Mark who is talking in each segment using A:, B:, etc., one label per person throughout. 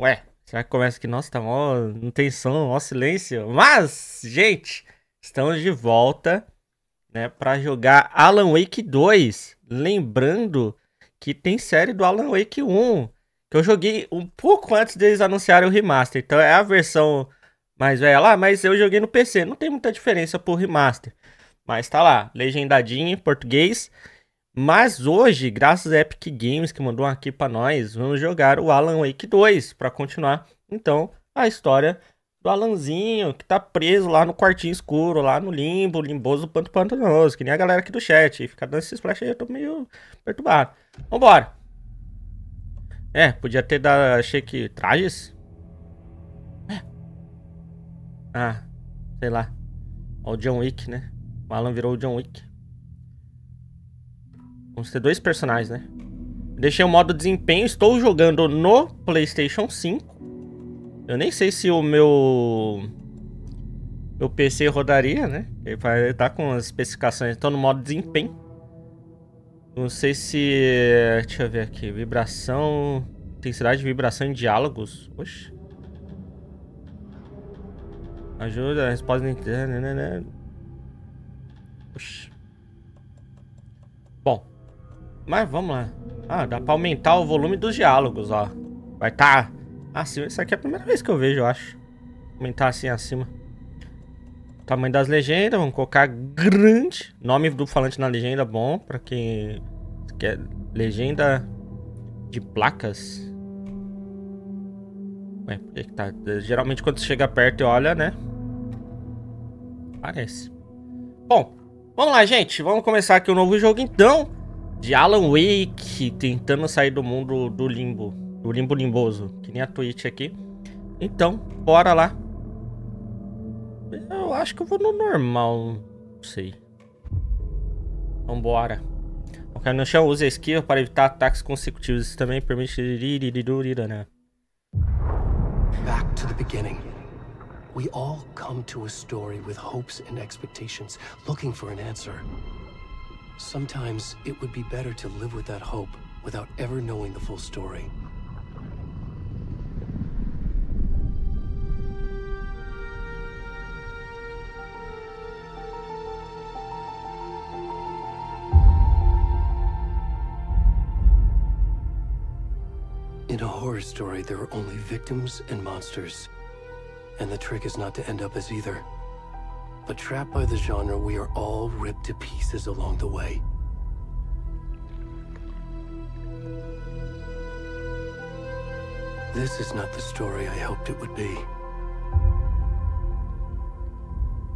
A: Ué, será que começa aqui? Nossa, tá mó, não tem som, mó silêncio. Mas, gente, estamos de volta, né, pra jogar Alan Wake 2. Lembrando que tem série do Alan Wake 1, que eu joguei um pouco antes deles anunciarem o remaster. Então é a versão mais velha lá, mas eu joguei no PC. Não tem muita diferença pro remaster. Mas tá lá, legendadinho em português. Mas hoje, graças a Epic Games que mandou aqui para nós, vamos jogar o Alan Wake 2 para continuar então a história do Alanzinho que tá preso lá no quartinho escuro, lá no limbo, limboso panto pantanoso, que nem a galera aqui do chat. Fica dando esses flash aí, eu tô meio perturbado. Vambora. É, podia ter dado, achei que trajes. É. Ah, sei lá. Ó, o John Wick, né? O Alan virou o John Wick. Vamos ter dois personagens, né? Deixei o modo desempenho. Estou jogando no PlayStation 5. Eu nem sei se o meu... Meu PC rodaria, né? Ele vai estar com as especificações. Estou no modo desempenho. Não sei se... Deixa eu ver aqui. Vibração... Intensidade de vibração em diálogos. Oxe. Ajuda, resposta... Oxe. Bom. Mas vamos lá. Ah, dá pra aumentar o volume dos diálogos, ó. Vai tá acima. Isso aqui é a primeira vez que eu vejo, eu acho. Aumentar assim acima. Tamanho das legendas, vamos colocar grande. Nome do falante na legenda, bom. Pra quem quer legenda de placas. Ué, por que tá? Geralmente quando chega perto e olha, né? Parece. Bom, vamos lá, gente. Vamos começar aqui o um novo jogo, então de Alan Wake tentando sair do mundo do limbo, do limbo limboso, que nem a Twitch aqui. Então, bora lá. Eu acho que eu vou no normal, não sei. Vambora. Ok, no chão use a esquiva para evitar ataques consecutivos. Isso também permite... Né? Back to the beginning. We all come to a story with hopes and expectations, looking for an answer. Sometimes it would be better to live with that hope without ever knowing the full story. In a horror story, there are only victims and monsters. And the trick is not to end up as either. But trapped by the genre, we are all ripped to pieces along the way. This is not the story I hoped it would be.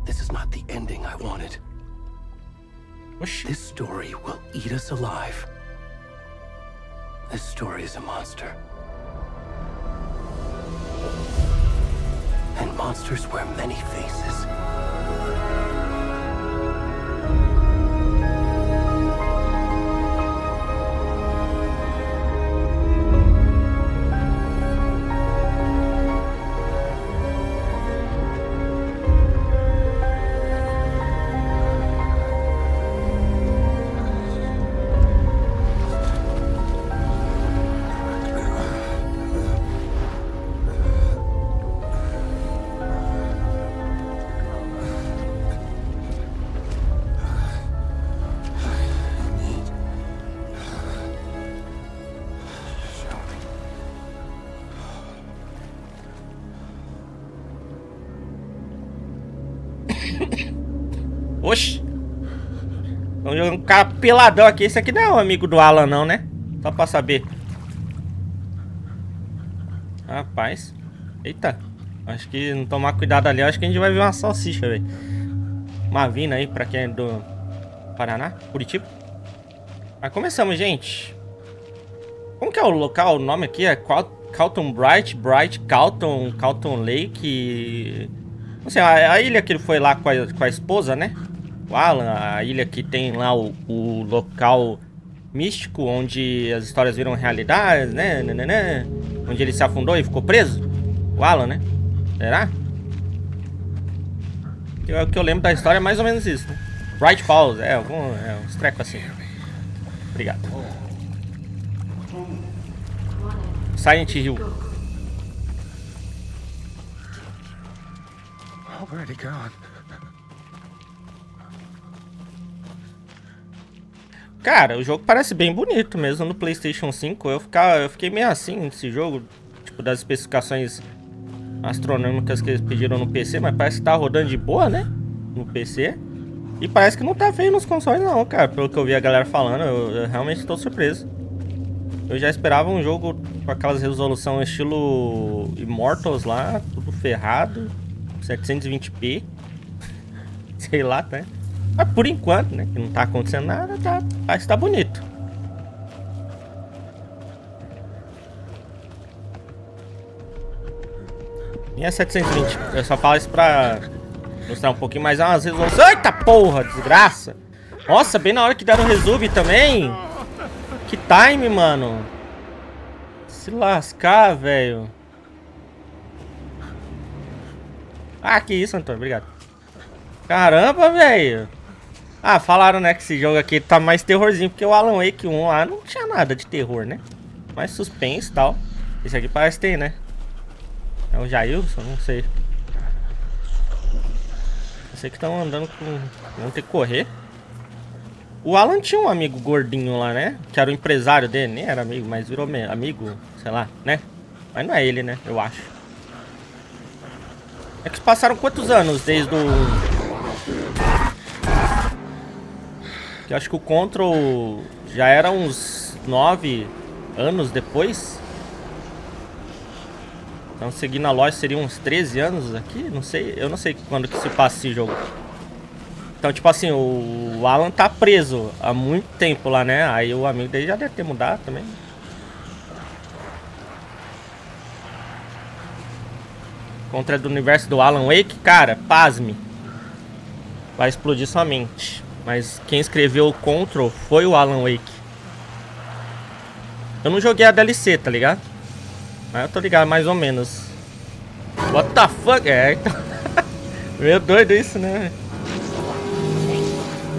A: This is not the ending I wanted. This story will eat us alive. This story is a monster. And monsters wear many faces. Cara peladão aqui. Esse aqui não é um amigo do Alan, não, né? Só pra saber. Rapaz. Eita. Acho que não tomar cuidado ali, acho que a gente vai ver uma salsicha, velho. Uma vina aí pra quem é do Paraná, Curitiba. Mas começamos, gente. Como que é o local? O nome aqui é Calton Bright, Bright Calton, Calton Lake. Não sei, a, a ilha que ele foi lá com a, com a esposa, né? Alan, a ilha que tem lá o, o local místico onde as histórias viram realidade, né? Nananã, onde ele se afundou e ficou preso? O Alan, né? Será? É o que eu lembro da história é mais ou menos isso, né? Right Falls, é, algum, é uns trecos assim. Obrigado. Silent Hill.
B: Already gone.
A: Cara, o jogo parece bem bonito mesmo no PlayStation 5. Eu, ficar, eu fiquei meio assim nesse jogo, tipo, das especificações astronômicas que eles pediram no PC, mas parece que tá rodando de boa, né? No PC. E parece que não tá feio nos consoles não, cara. Pelo que eu vi a galera falando, eu, eu realmente tô surpreso. Eu já esperava um jogo com aquelas resolução estilo Immortals lá, tudo ferrado, 720p. Sei lá, né? Mas por enquanto, né, que não tá acontecendo nada, tá, que tá bonito. E a 720, eu só falo isso pra mostrar um pouquinho mais umas resoluções. Eita porra, desgraça! Nossa, bem na hora que deram o resolve também. Que time, mano. Se lascar, velho. Ah, que isso, Antônio. Obrigado. Caramba, velho. Ah, falaram, né, que esse jogo aqui tá mais terrorzinho, porque o Alan Wake 1 lá não tinha nada de terror, né? Mais suspense e tal. Esse aqui parece ter, né? É o Jailson? Não sei. Eu sei que estão andando com... Vão ter que correr. O Alan tinha um amigo gordinho lá, né? Que era o empresário dele. Nem era amigo, mas virou amigo, sei lá, né? Mas não é ele, né? Eu acho. É que passaram quantos anos desde o... Eu acho que o Control já era uns 9 anos depois. Então seguindo a loja seria uns 13 anos aqui, não sei, eu não sei quando que se passa esse jogo. Então, tipo assim, o Alan tá preso há muito tempo lá, né? Aí o amigo dele já deve ter mudado também. Contra do universo do Alan Wake, cara, pasme. Vai explodir sua mente. Mas quem escreveu o Control foi o Alan Wake. Eu não joguei a DLC, tá ligado? Mas eu tô ligado mais ou menos. What the fuck? É, então... Meio doido isso, né?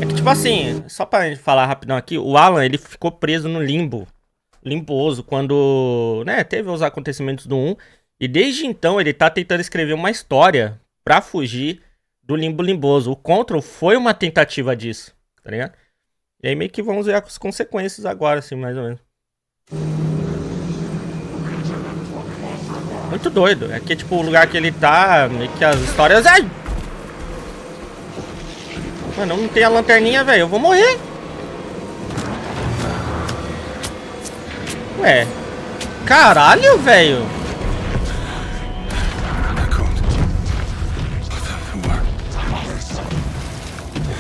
A: É que tipo assim, só pra gente falar rapidão aqui, o Alan ele ficou preso no limbo. Limposo, quando, né, teve os acontecimentos do 1. E desde então ele tá tentando escrever uma história pra fugir do limbo limboso. O Control foi uma tentativa disso, tá ligado? E aí meio que vamos ver as consequências agora, assim, mais ou menos. Muito doido. É que, tipo, o lugar que ele tá, meio que as histórias... Ai! Mano, não tem a lanterninha, velho. Eu vou morrer. Ué. Caralho, velho.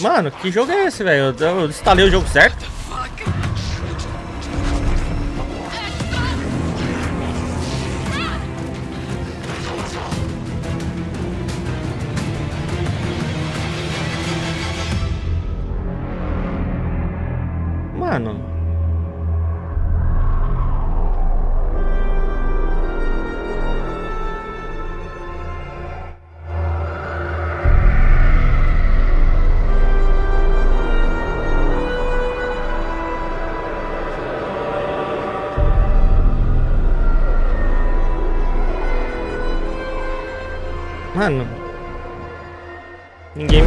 A: Mano, que jogo é esse, velho? Eu instalei o jogo certo?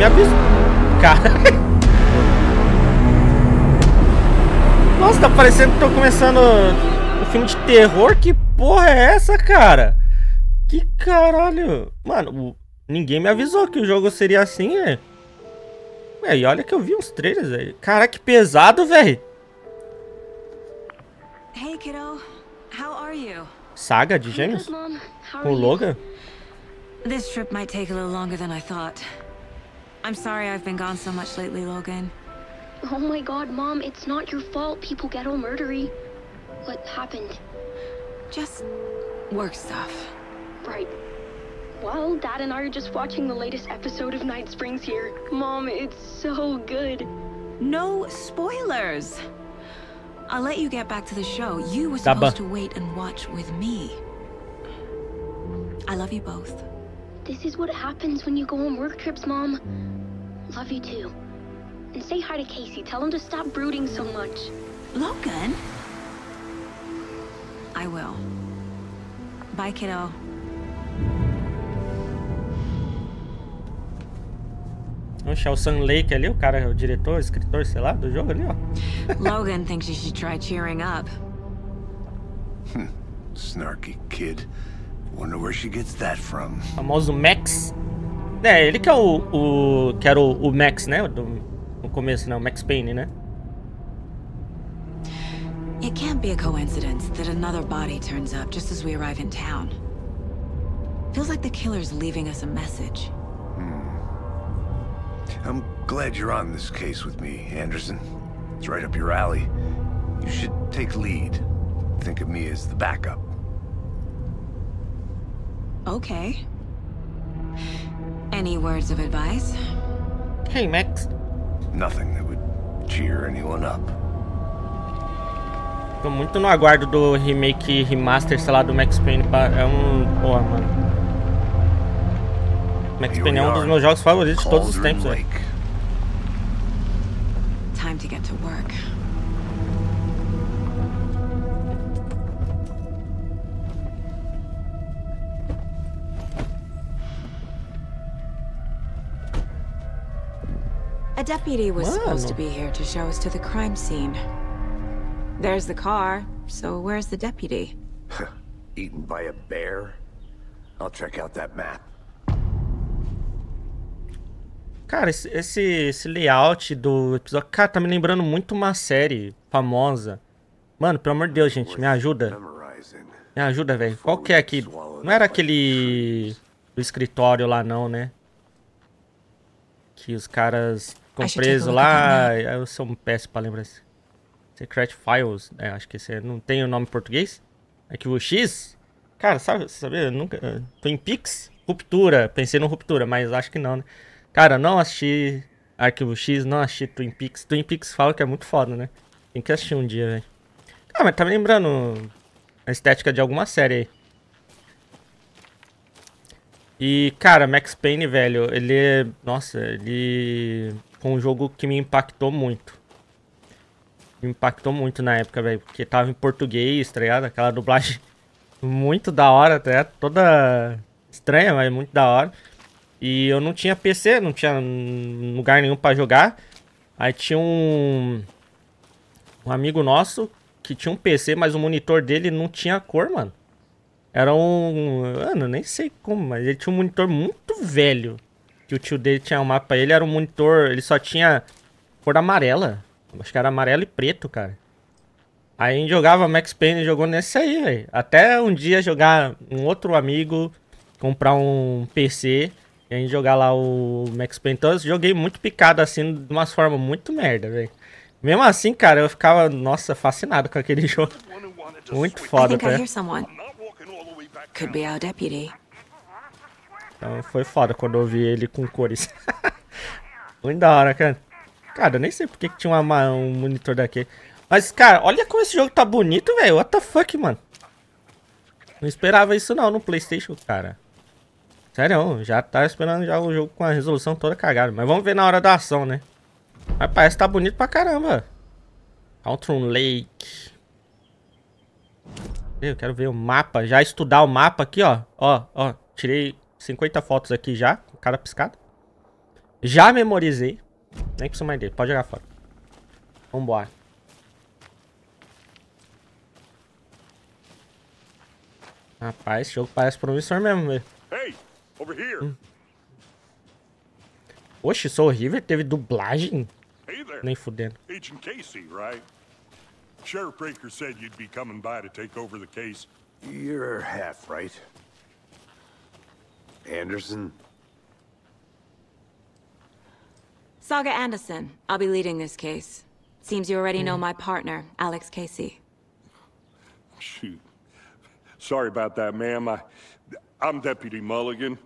A: Me avisou. Cara. Nossa, tá parecendo que tô começando um filme de terror. Que porra é essa, cara? Que caralho. Mano, ninguém me avisou que o jogo seria assim, é. Ué, e olha que eu vi uns trailers aí. Cara, que pesado, velho.
C: Hey, kiddo. How are you?
A: Saga de gêmeos? Com o Logan?
C: This trip might take a little longer than I thought. I'm sorry I've been gone so much lately, Logan.
D: Oh my god, Mom, it's not your fault people get all murdery. What happened?
C: Just work stuff.
D: Right. Well, Dad and I are just watching the latest episode of Night Springs here. Mom, it's so good.
C: No spoilers. I'll let you get back to the show. You were
A: Tá bom.
C: supposed to wait and watch with me. I love you both.
D: This is what happens when you go on work trips, Mom. Love you too. And say hi to Casey. Tell him to stop brooding so much.
C: Logan? I will. Bye, kiddo.
A: Oxe, é o Sam Lake ali, o cara, o diretor, o escritor, sei lá, do jogo ali, ó.
C: Logan thinks you should try cheering up.
B: Snarky kid. Wonder where she gets that from.
A: O famoso Max. É, ele que é o. o que era o, o Max, né? Do, no começo, né? O Max Payne, né?
C: It can't be a coincidence that another body turns up just as we arrive in town. Feels like the killer's leaving us a message. Hmm.
B: I'm glad you're on this case with me, Anderson. It's right up your alley. You should take lead. Think of me as the backup.
C: Okay. Any words of advice?
A: Hey, Max.
B: Nothing that would cheer anyone up.
A: Tô muito no aguardo do remake remaster, sei lá, do Max Payne. É um. Porra, mano. Max Payne é um dos meus jogos favoritos de todos os tempos, velho.
C: Time to get to work. A deputy was supposed to
A: Mano.
C: be here to show us to the crime scene. There's the car, so where's the deputy?
B: Eaten by a bear? I'll check out that map.
A: Cara, esse, esse, esse layout do episódio. Cara, tá me lembrando muito uma série famosa. Mano, pelo amor de Deus, gente, me ajuda. Me ajuda, velho. Qual que é aqui? Não era aquele. do escritório lá, não, né? Que os caras ficam
C: look
A: lá.
C: at
A: Eu sou um péssimo pra lembrar. Secret Files. É, acho que esse é- não tem o nome em português. Arquivo X? Cara, sabe, sabe, eu nunca. Twin Peaks? Ruptura. Pensei no Ruptura, mas acho que não, né? Cara, não assisti Arquivo X, não assisti Twin Peaks. Twin Peaks fala que é muito foda, né? Tem que assistir um dia, velho. Ah, mas tá me lembrando a estética de alguma série aí. E, cara, Max Payne, velho, ele é. Nossa, ele. Foi um jogo que me impactou muito. Me impactou muito na época, velho. Porque tava em português, tá ligado? Aquela dublagem muito da hora, tá? Toda estranha, mas muito da hora. E eu não tinha PC, não tinha lugar nenhum pra jogar. Aí tinha um. Um amigo nosso que tinha um PC, mas o monitor dele não tinha cor, mano. Era um. Mano, nem sei como, mas ele tinha um monitor muito velho. Que o tio dele tinha um mapa ele, era um monitor. Ele só tinha cor amarela. Acho que era amarelo e preto, cara. Aí a gente jogava Max Payne e jogou nesse aí, velho. Até um dia jogar um outro amigo, comprar um PC e a gente jogar lá o Max Payne. Então eu joguei muito picado assim, de umas formas muito merda, velho. Mesmo assim, cara, eu ficava, nossa, fascinado com aquele jogo. Muito foda,
C: someone. Could be our deputy.
A: Então foi foda quando eu vi ele com cores. Muito da hora, cara. Cara, eu nem sei porque que tinha uma- um monitor daquele. Mas, cara, olha como esse jogo tá bonito, velho. What the fuck, mano? Não esperava isso não no Playstation, cara. Sério, já tá esperando já o jogo com a resolução toda cagada. Mas vamos ver na hora da ação, né? Mas parece que tá bonito pra caramba. Outrun Lake. Eu quero ver o mapa, já estudar o mapa aqui, ó. Ó, ó, tirei 50 fotos aqui já, com cada piscada. Já memorizei. Nem preciso mais dele, pode jogar fora. Vambora. Rapaz, esse jogo parece promissor mesmo, velho.
E: Hey, over here.
A: Oxe, Soul River teve dublagem?
E: Hey there.
A: Nem fudendo.
E: Agent Casey, right? Sheriff Breaker said you'd be coming by to take over the case.
B: You're half right. Anderson?
C: Saga Anderson. I'll be leading this case. Seems you already know my partner, Alex Casey.
E: Shoot. Sorry about that, ma'am. I, I'm Deputy Mulligan.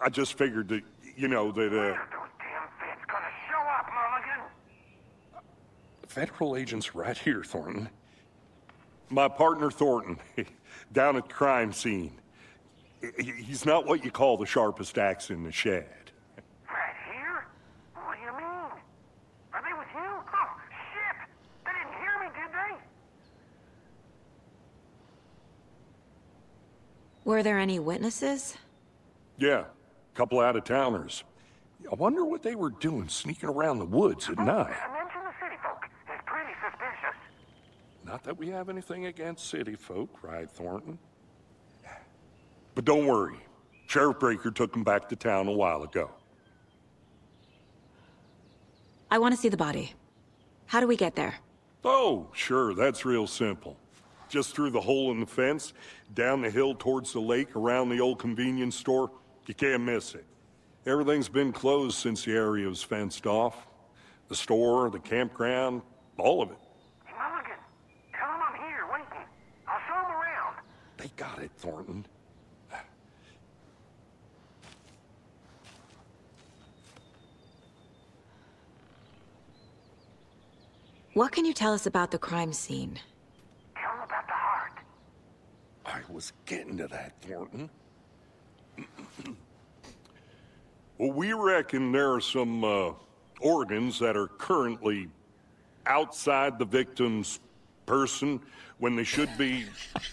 E: I just figured that, you know, that, uh...
F: Those damn feds gonna show up, Mulligan.
E: Federal agents right here, Thornton. My partner, Thornton, down at the crime scene. He- He's not what you call the sharpest axe in the shed.
F: Right here? What do you mean? Are they with you? Oh, shit! They didn't hear me, did they?
C: Were there any witnesses?
E: Yeah, a couple out-of-towners. I wonder what they were doing sneaking around the woods at night.
F: I mentioned the city folk. It's pretty suspicious.
E: Not that we have anything against city folk, right, Thornton? But don't worry. Sheriff Breaker took him back to town a while ago.
C: I want to see the body. How do we get there?
E: Oh, sure, that's real simple. Just through the hole in the fence, down the hill towards the lake, around the old convenience store. You can't miss it. Everything's been closed since the area was fenced off. The store, the campground, all of it.
F: Hey, Mulligan, tell them I'm here waiting. I'll show them around.
E: They got it, Thornton.
C: What can you tell us about the crime scene?
F: Tell them about the heart.
E: I was getting to that, Thornton. well, we reckon there are some uh, organs that are currently outside the victim's person when they should be,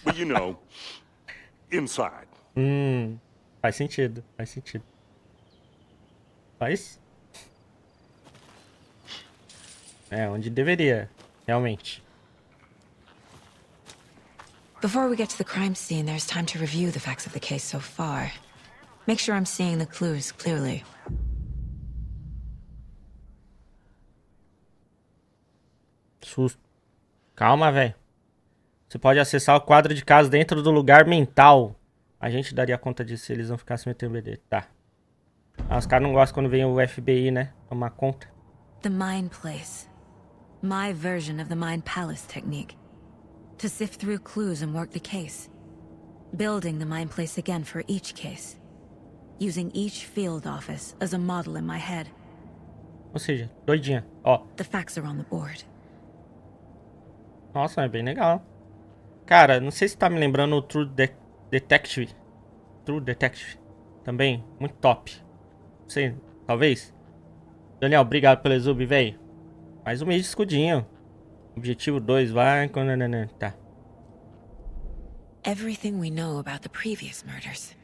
E: well, you know, inside.
A: Hum, faz sentido, faz sentido. Faz? É, onde deveria, realmente.
C: Before we get to the crime scene, there's time to review the facts of the case so far. Make sure I'm seeing the clues clearly.
A: Susto. Calma, velho. Você pode acessar o quadro de caso dentro do lugar mental. A gente daria conta disso se eles não ficassem metendo BD. Tá. Ah, os caras não gostam quando vem o FBI, né? Tomar conta.
C: The Mind Place. My version of the Mind Palace technique. To sift through clues and work the case. Building the Mind Place again for each case. Using each field office as a model in my head.
A: Ou seja, doidinha. Ó,
C: The facts are on the board.
A: nossa, é bem legal. Cara, não sei se tá me lembrando o True De- Detective. True Detective. Também, muito top. Não sei, talvez. Daniel, obrigado pelo exub, véi. Mais um mês de escudinho. Objetivo 2, vai. quando- Tá.
C: Everything we know about the previous murders.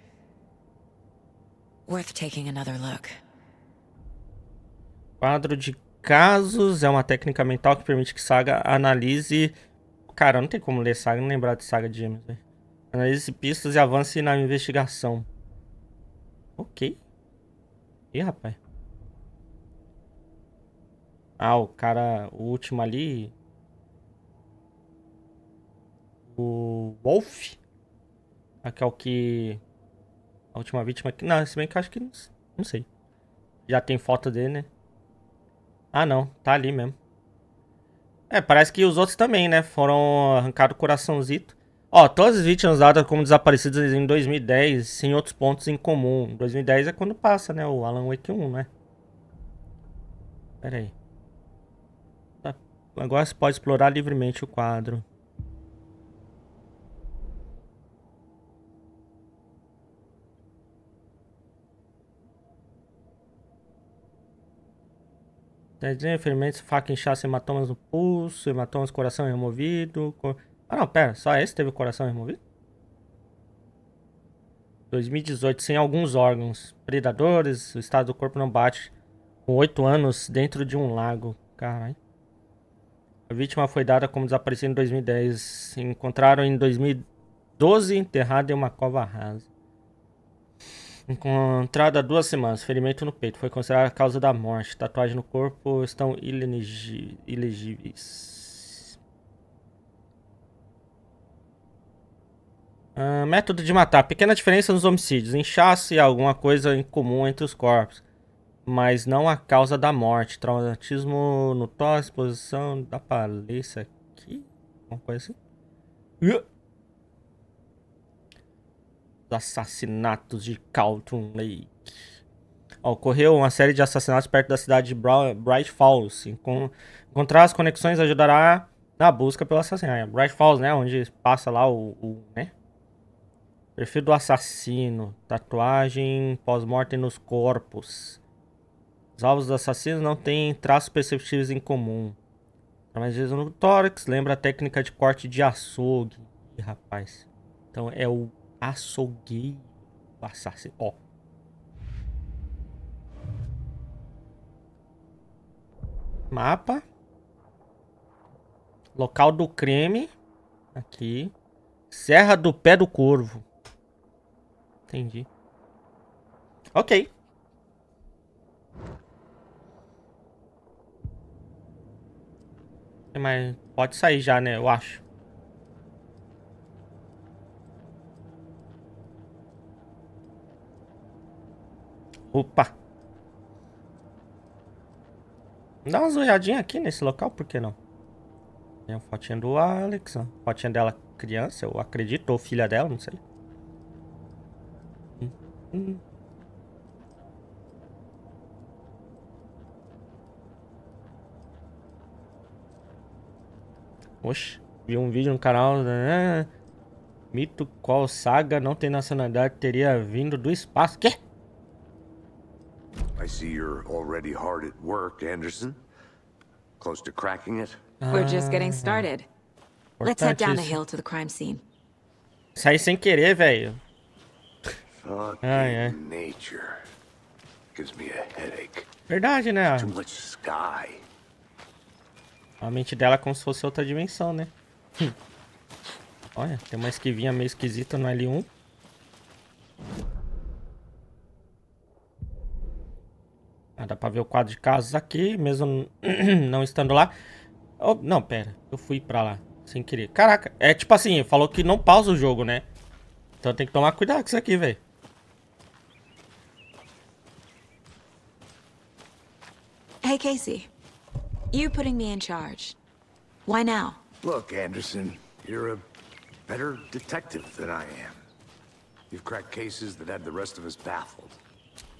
C: Worth taking another look.
A: Quadro de casos é uma técnica mental que permite que Saga analise. Cara, não tem como ler Saga, não lembrar de Saga de Gêmeos, velho. Analise pistas e avance na investigação. Ok. Ih, rapaz. Ah, o cara. O último ali. O Wolf. Aqui é o que. A última vítima aqui. Não, se bem que eu acho que. Não, não sei. Já tem foto dele, né? Ah, não. Tá ali mesmo. É, parece que os outros também, né? Foram arrancados o coraçãozito. Ó, todas as vítimas dadas como desaparecidas em 2010, sem outros pontos em comum. 2010 é quando passa, né? O Alan Wake 1, né? Pera aí. Agora você pode explorar livremente o quadro. Desenho, ferimentos, faca, inchaço, hematomas no pulso, hematomas, coração removido. co- Ah, não, pera, só esse teve o coração removido? 2018, sem alguns órgãos. Predadores, o estado do corpo não bate. Com 8 anos dentro de um lago. Caralho. A vítima foi dada como desaparecida em 2010. Encontraram em 2012 enterrada em uma cova rasa. Encontrada há duas semanas, ferimento no peito. Foi considerada a causa da morte. Tatuagem no corpo estão ilegí- ilegíveis. Ah, método de matar. Pequena diferença nos homicídios. Inchaço e alguma coisa em comum entre os corpos. Mas não a causa da morte. Traumatismo no tórax, exposição da palência aqui. Uma coisa assim. Assassinatos de Calton Lake. Ocorreu uma série de assassinatos perto da cidade de Bright Falls. Encon- encontrar as conexões ajudará na busca pelo assassino. É, Bright Falls, né? Onde passa lá o, o né? Perfil do assassino. Tatuagem pós-mortem nos corpos. Os alvos dos assassinos não têm traços perceptíveis em comum. Vezes no tórax, lembra a técnica de corte de açougue. Ih, rapaz. Então é o açougueiro assassino. Ó. Mapa. Local do crime. Aqui. Serra do Pé do Corvo. Entendi. Ok. Mas pode sair já, né? Eu acho. Opa. Dá uma olhadinha aqui nesse local, por que não? Tem a fotinha do Alex, ó. Fotinha dela criança, eu acredito, ou filha dela, não sei. Hum, hum. Oxe, vi um vídeo no canal. né? Mito qual saga não tem nacionalidade teria vindo do espaço. Quê?
B: I see you're already hard at work, Anderson. Close to cracking it?
C: We're just getting started. Let's head down the hill to the crime scene.
A: Saí sem querer, velho. Ai, ai.
B: nature. Gives me a headache.
A: Verdade, né? A mente dela é como se fosse outra dimensão, né? Olha, tem uma esquivinha meio esquisita no L1. Ah, dá pra ver o quadro de casos aqui, mesmo não estando lá. Oh, não, pera. Eu fui pra lá, sem querer. Caraca, é tipo assim, falou que não pausa o jogo, né? Então tem que tomar cuidado com isso aqui, velho.
C: Hey, Casey. You putting me in charge. Why now?
B: Look, Anderson, you're a better detective than I am. You've cracked cases that had the rest of us baffled.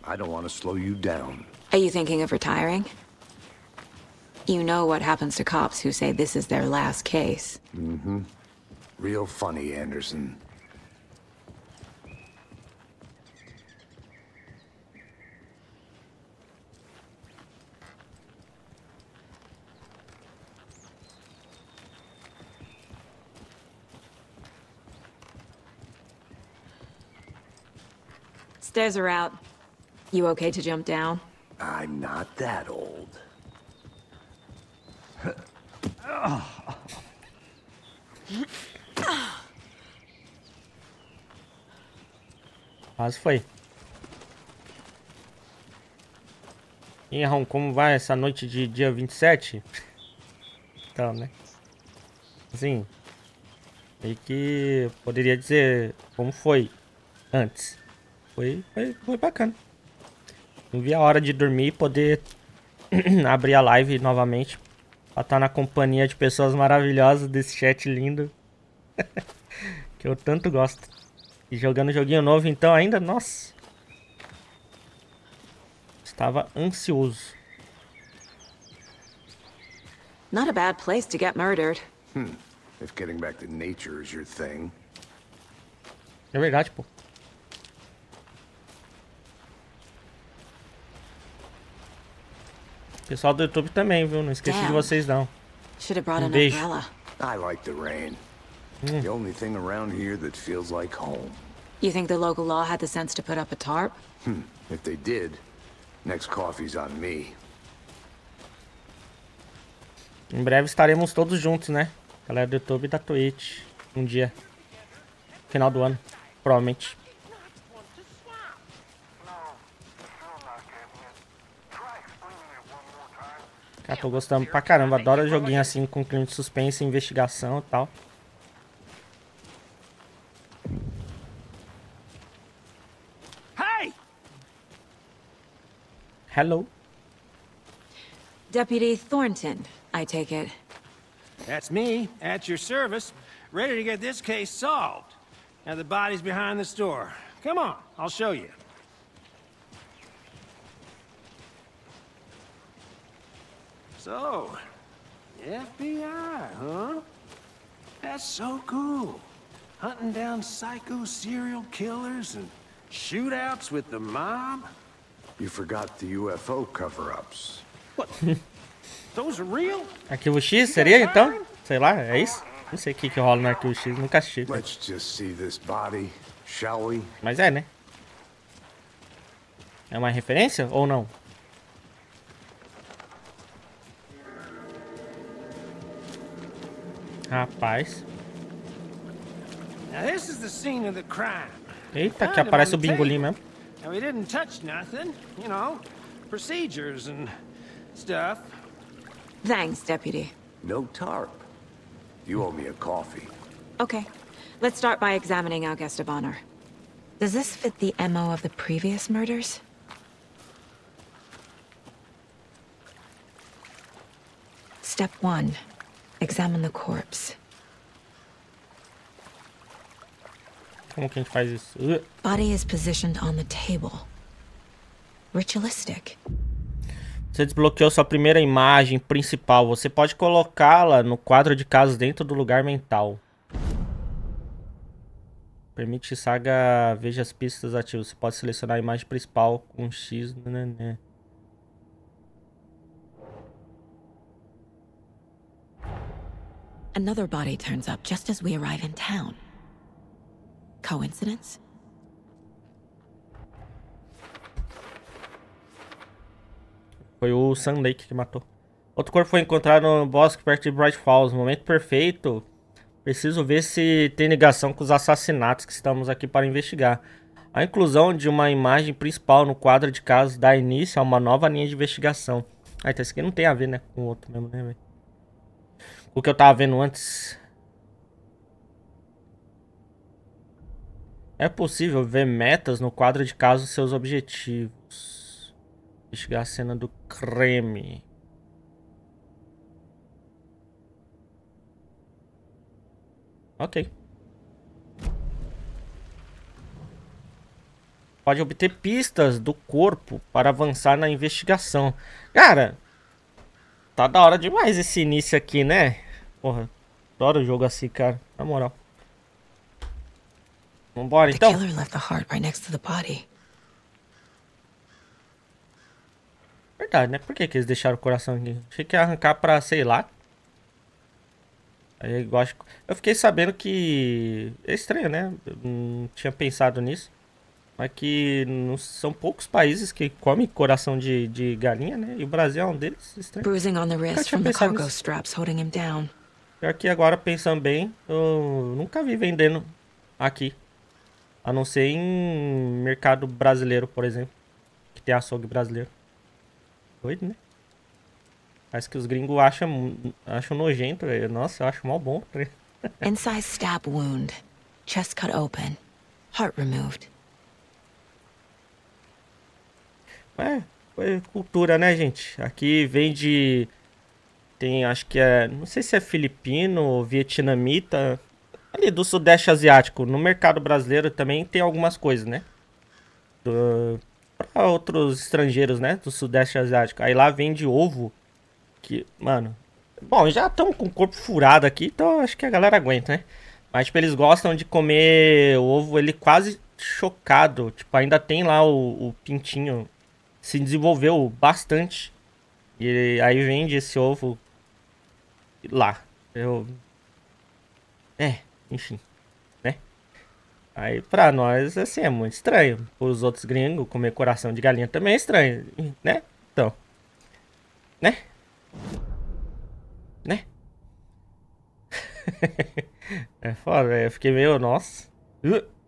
B: I don't want to slow you down.
C: Are you thinking of retiring? You know what happens to cops who say this is their last case. Mm-hmm.
B: Real funny, Anderson.
C: Stairs are out. You okay to jump down?
B: I'm not that old.
A: Quase foi. E Ron, como vai essa noite de dia 27? Então, né? Assim, meio que poderia dizer como foi antes. Foi, foi, foi bacana. Não vi a hora de dormir e poder abrir a live novamente. Pra estar na companhia de pessoas maravilhosas desse chat lindo. que eu tanto gosto. E jogando joguinho novo então ainda, nossa. Estava ansioso.
C: Not a bad place to get murdered.
B: If getting back to nature is your thing.
A: É verdade, pô. Pessoal do YouTube também, viu? Não esqueci de vocês não.
C: Should have brought
A: Um beijo.
B: I like the rain. The only thing around here that feels like home.
C: You think the local law had the sense to put up a tarp?
B: If they did, next coffee's on me.
A: Em breve estaremos todos juntos, né? Galera do YouTube e da Twitch. Um dia. Final do ano. Provavelmente. Cara, tô gostando pra caramba. Adoro joguinho assim com clima de suspense, investigação e tal.
F: Hey!
A: Hello.
C: Deputy Thornton, I take it.
G: That's me, at your service, ready to get this case solved. And the body's behind the store. Come on, I'll show you. So, FBI, huh? That's so cool. Hunting down psycho serial killers and shootouts with the mob.
B: You forgot the UFO cover-ups.
G: Those are real?
A: Arquivo X seria então? Sei lá, é isso? Não sei o que, que rola no Arquivo X, nunca assisti.
B: Let's just see this body, shall we?
A: Mas é, né? É uma referência ou não? Rapaz.
G: Now this is the scene of the crime.
A: Eita, que
G: Found him
A: aparece o
G: on the
A: bingolim
G: table.
A: mesmo.
G: And we didn't touch nothing, you know, procedures and stuff.
C: Thanks, Deputy.
B: No tarp. You owe me a coffee.
C: Okay, let's start by examining our guest of honor. Does this fit the MO of the previous murders? Step one, examine the corpse.
A: Como que a gente faz isso? Uh,
C: Body is positioned on the table. Ritualistic.
A: Você desbloqueou sua primeira imagem principal. Você pode colocá-la no quadro de casos dentro do lugar mental. Permite que Saga veja as pistas ativas. Você pode selecionar a imagem principal com X. Né, né.
C: Another body turns up just as we arrive in town. Coincidence?
A: Foi o Sun Lake que matou. Outro corpo foi encontrado no bosque perto de Bright Falls. Momento perfeito. Preciso ver se tem ligação com os assassinatos que estamos aqui para investigar. A inclusão de uma imagem principal no quadro de casos dá início a uma nova linha de investigação. Ah, então isso aqui não tem a ver, né? Com o outro mesmo, né, velho? O que eu tava vendo antes. É possível ver metas no quadro de casos e seus objetivos. Investigar a cena do creme. Ok. Pode obter pistas do corpo para avançar na investigação. Cara, tá da hora demais esse início aqui, né? Porra, adoro jogo assim, cara. Na moral. Vambora
C: The
A: então.
C: killer left the heart right next to the body.
A: Verdade, né? Por que, que eles deixaram o coração aqui? Achei que ia arrancar pra, sei lá. Aí eu acho. Eu fiquei sabendo que. É estranho, né? Eu não tinha pensado nisso. Mas que não são poucos países que comem coração de, de galinha, né? E o Brasil é um deles. Estranho.
C: Bruising on the wrist from the cargo
A: nisso.
C: straps holding him down.
A: Pior que agora, pensando bem, eu nunca vi vendendo aqui. A não ser em mercado brasileiro, por exemplo. Que tem açougue brasileiro. Doido, né? Parece que os gringos acham, acham nojento, velho. Nossa, eu acho mal bom. tá?
C: Incised stab wound. Chest cut open. Heart removed.
A: É, foi cultura, né, gente? Aqui vem de. Tem, acho que é. Não sei se é filipino ou vietnamita. Ali do Sudeste Asiático. No mercado brasileiro também tem algumas coisas, né? Do, pra outros estrangeiros, né? Do Sudeste Asiático. Aí lá vende ovo. Que, mano. Bom, já estão com o corpo furado aqui, então acho que a galera aguenta, né? Mas, tipo, eles gostam de comer o ovo, ele quase chocado. Tipo, ainda tem lá o, o pintinho. Se desenvolveu bastante. E aí vende esse ovo lá. Eu. É, enfim. Né? Aí pra nós, assim, é muito estranho. Os outros gringos comer coração de galinha também é estranho, né? Então. Né? Né? é foda. Eu fiquei meio. Nossa. Uh.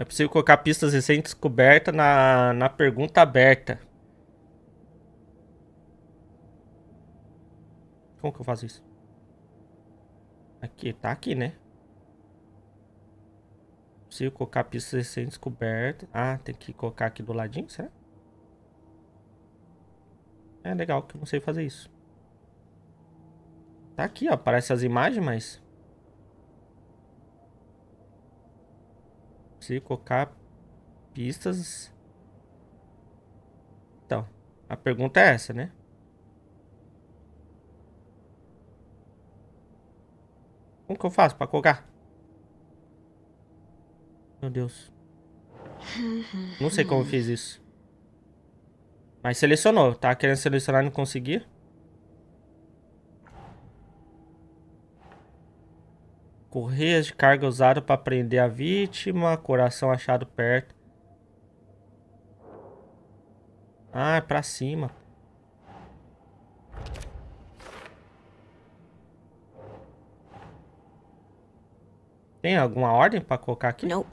A: É possível colocar pistas recém-descobertas na, na pergunta aberta. Como que eu faço isso? Aqui, tá aqui, né? Possível colocar pistas recém-descobertas. Ah, tem que colocar aqui do ladinho, será? É legal que eu não sei fazer isso. Tá aqui, ó. Aparece as imagens, mas. Consigo colocar pistas. Então, a pergunta é essa, né? Como que eu faço pra colocar? Meu Deus. Não sei como eu fiz isso. Mas selecionou. Tava querendo selecionar e não consegui. Correias de carga usado para prender a vítima. Coração achado perto. Ah, é pra cima. Tem alguma ordem pra colocar aqui?
C: Nope.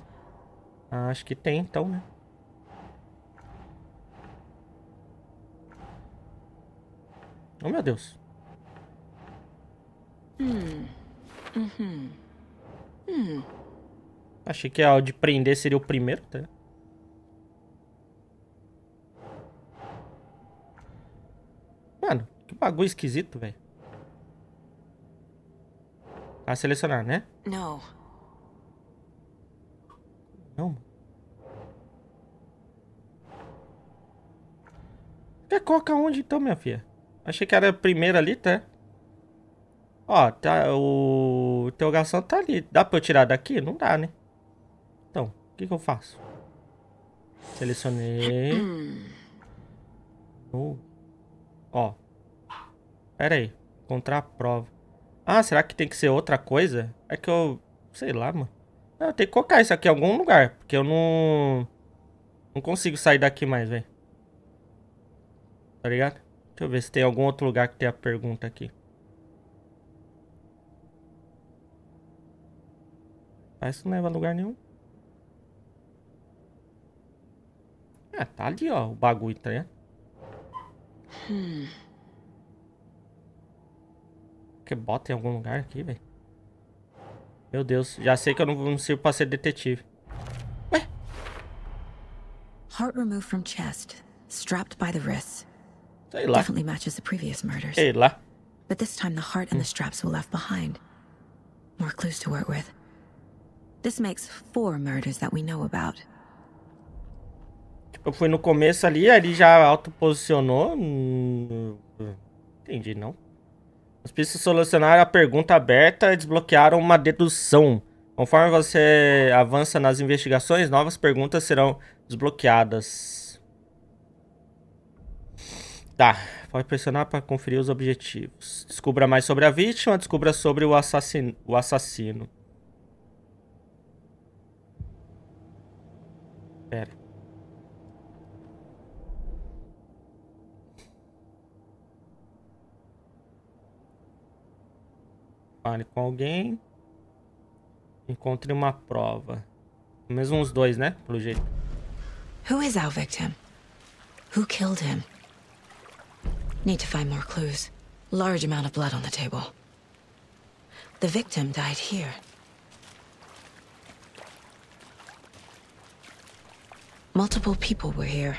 A: Ah, acho que tem, então, né? Oh, meu Deus. Achei que o de prender seria o primeiro, tá? Mano, que bagulho esquisito, velho. Vai selecionar, né? Não. mano. Quer colocar onde então, minha filha? Achei que era a primeira ali, tá? Ó, tá, o interrogação tá ali. Dá pra eu tirar daqui? Não dá, né? Então, o que que eu faço? Selecionei. Oh. Ó. Pera aí. Encontrar a prova. Ah, será que tem que ser outra coisa? É que eu... Sei lá, mano. Não, eu tenho que colocar isso aqui em algum lugar. Porque eu não... Não consigo sair daqui mais, velho. Tá ligado? Deixa eu ver se tem algum outro lugar que tem a pergunta aqui. Parece que não leva a lugar nenhum. Ah, tá ali, ó, o bagulho, tá ligado? Que bota em algum lugar aqui, velho. Meu Deus, já sei que eu não, não sirvo pra ser detetive.
C: Heart removed from chest, strapped by the wrists.
A: Sei lá,
C: Definitely matches the previous murders.
A: sei lá.
C: But this time the heart and the straps were left behind. More clues to work with. This makes four murders that we know about.
A: Tipo, eu fui no começo ali, ali já autoposicionou. Hum, Entendi, não. As pistas solucionaram a pergunta aberta e desbloquearam uma dedução. Conforme você avança nas investigações, novas perguntas serão desbloqueadas. Tá, pode pressionar para conferir os objetivos. Descubra mais sobre a vítima, descubra sobre o assassino. O assassino. Pera. Fale com alguém. Encontre uma prova. Mesmo uns dois, né? Pelo jeito.
C: Who is our victim? Who killed him? Need to find more clues. Large amount of blood on the table. The victim died here. Multiple people were here.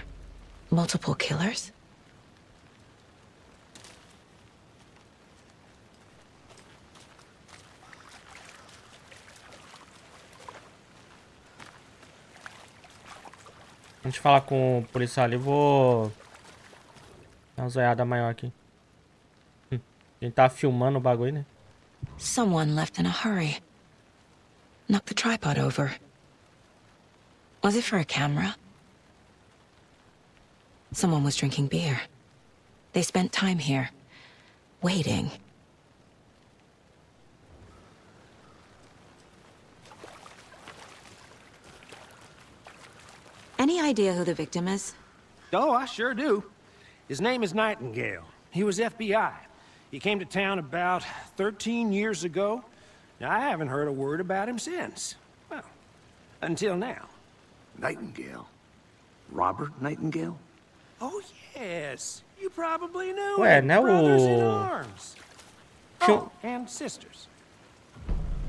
C: Multiple killers?
A: A gente falar com o policial ali, vou. Dar uma zoiada maior aqui. Hum, A gente tá filmando o bagulho, né?
C: Someone left in a hurry. Knocked the tripod over. Was it for a camera? Someone was drinking beer. They spent time here, waiting. Any idea who the victim is?
G: Oh, I sure do. His name is Nightingale. He was FBI. He came to town about 13 years ago. Now, I haven't heard a word about him since. Well, until now.
B: Nightingale. Robert Nightingale?
G: Oh, yes. You probably knew
A: Ué, não é o-. Tinha um-
G: Oh, and sisters.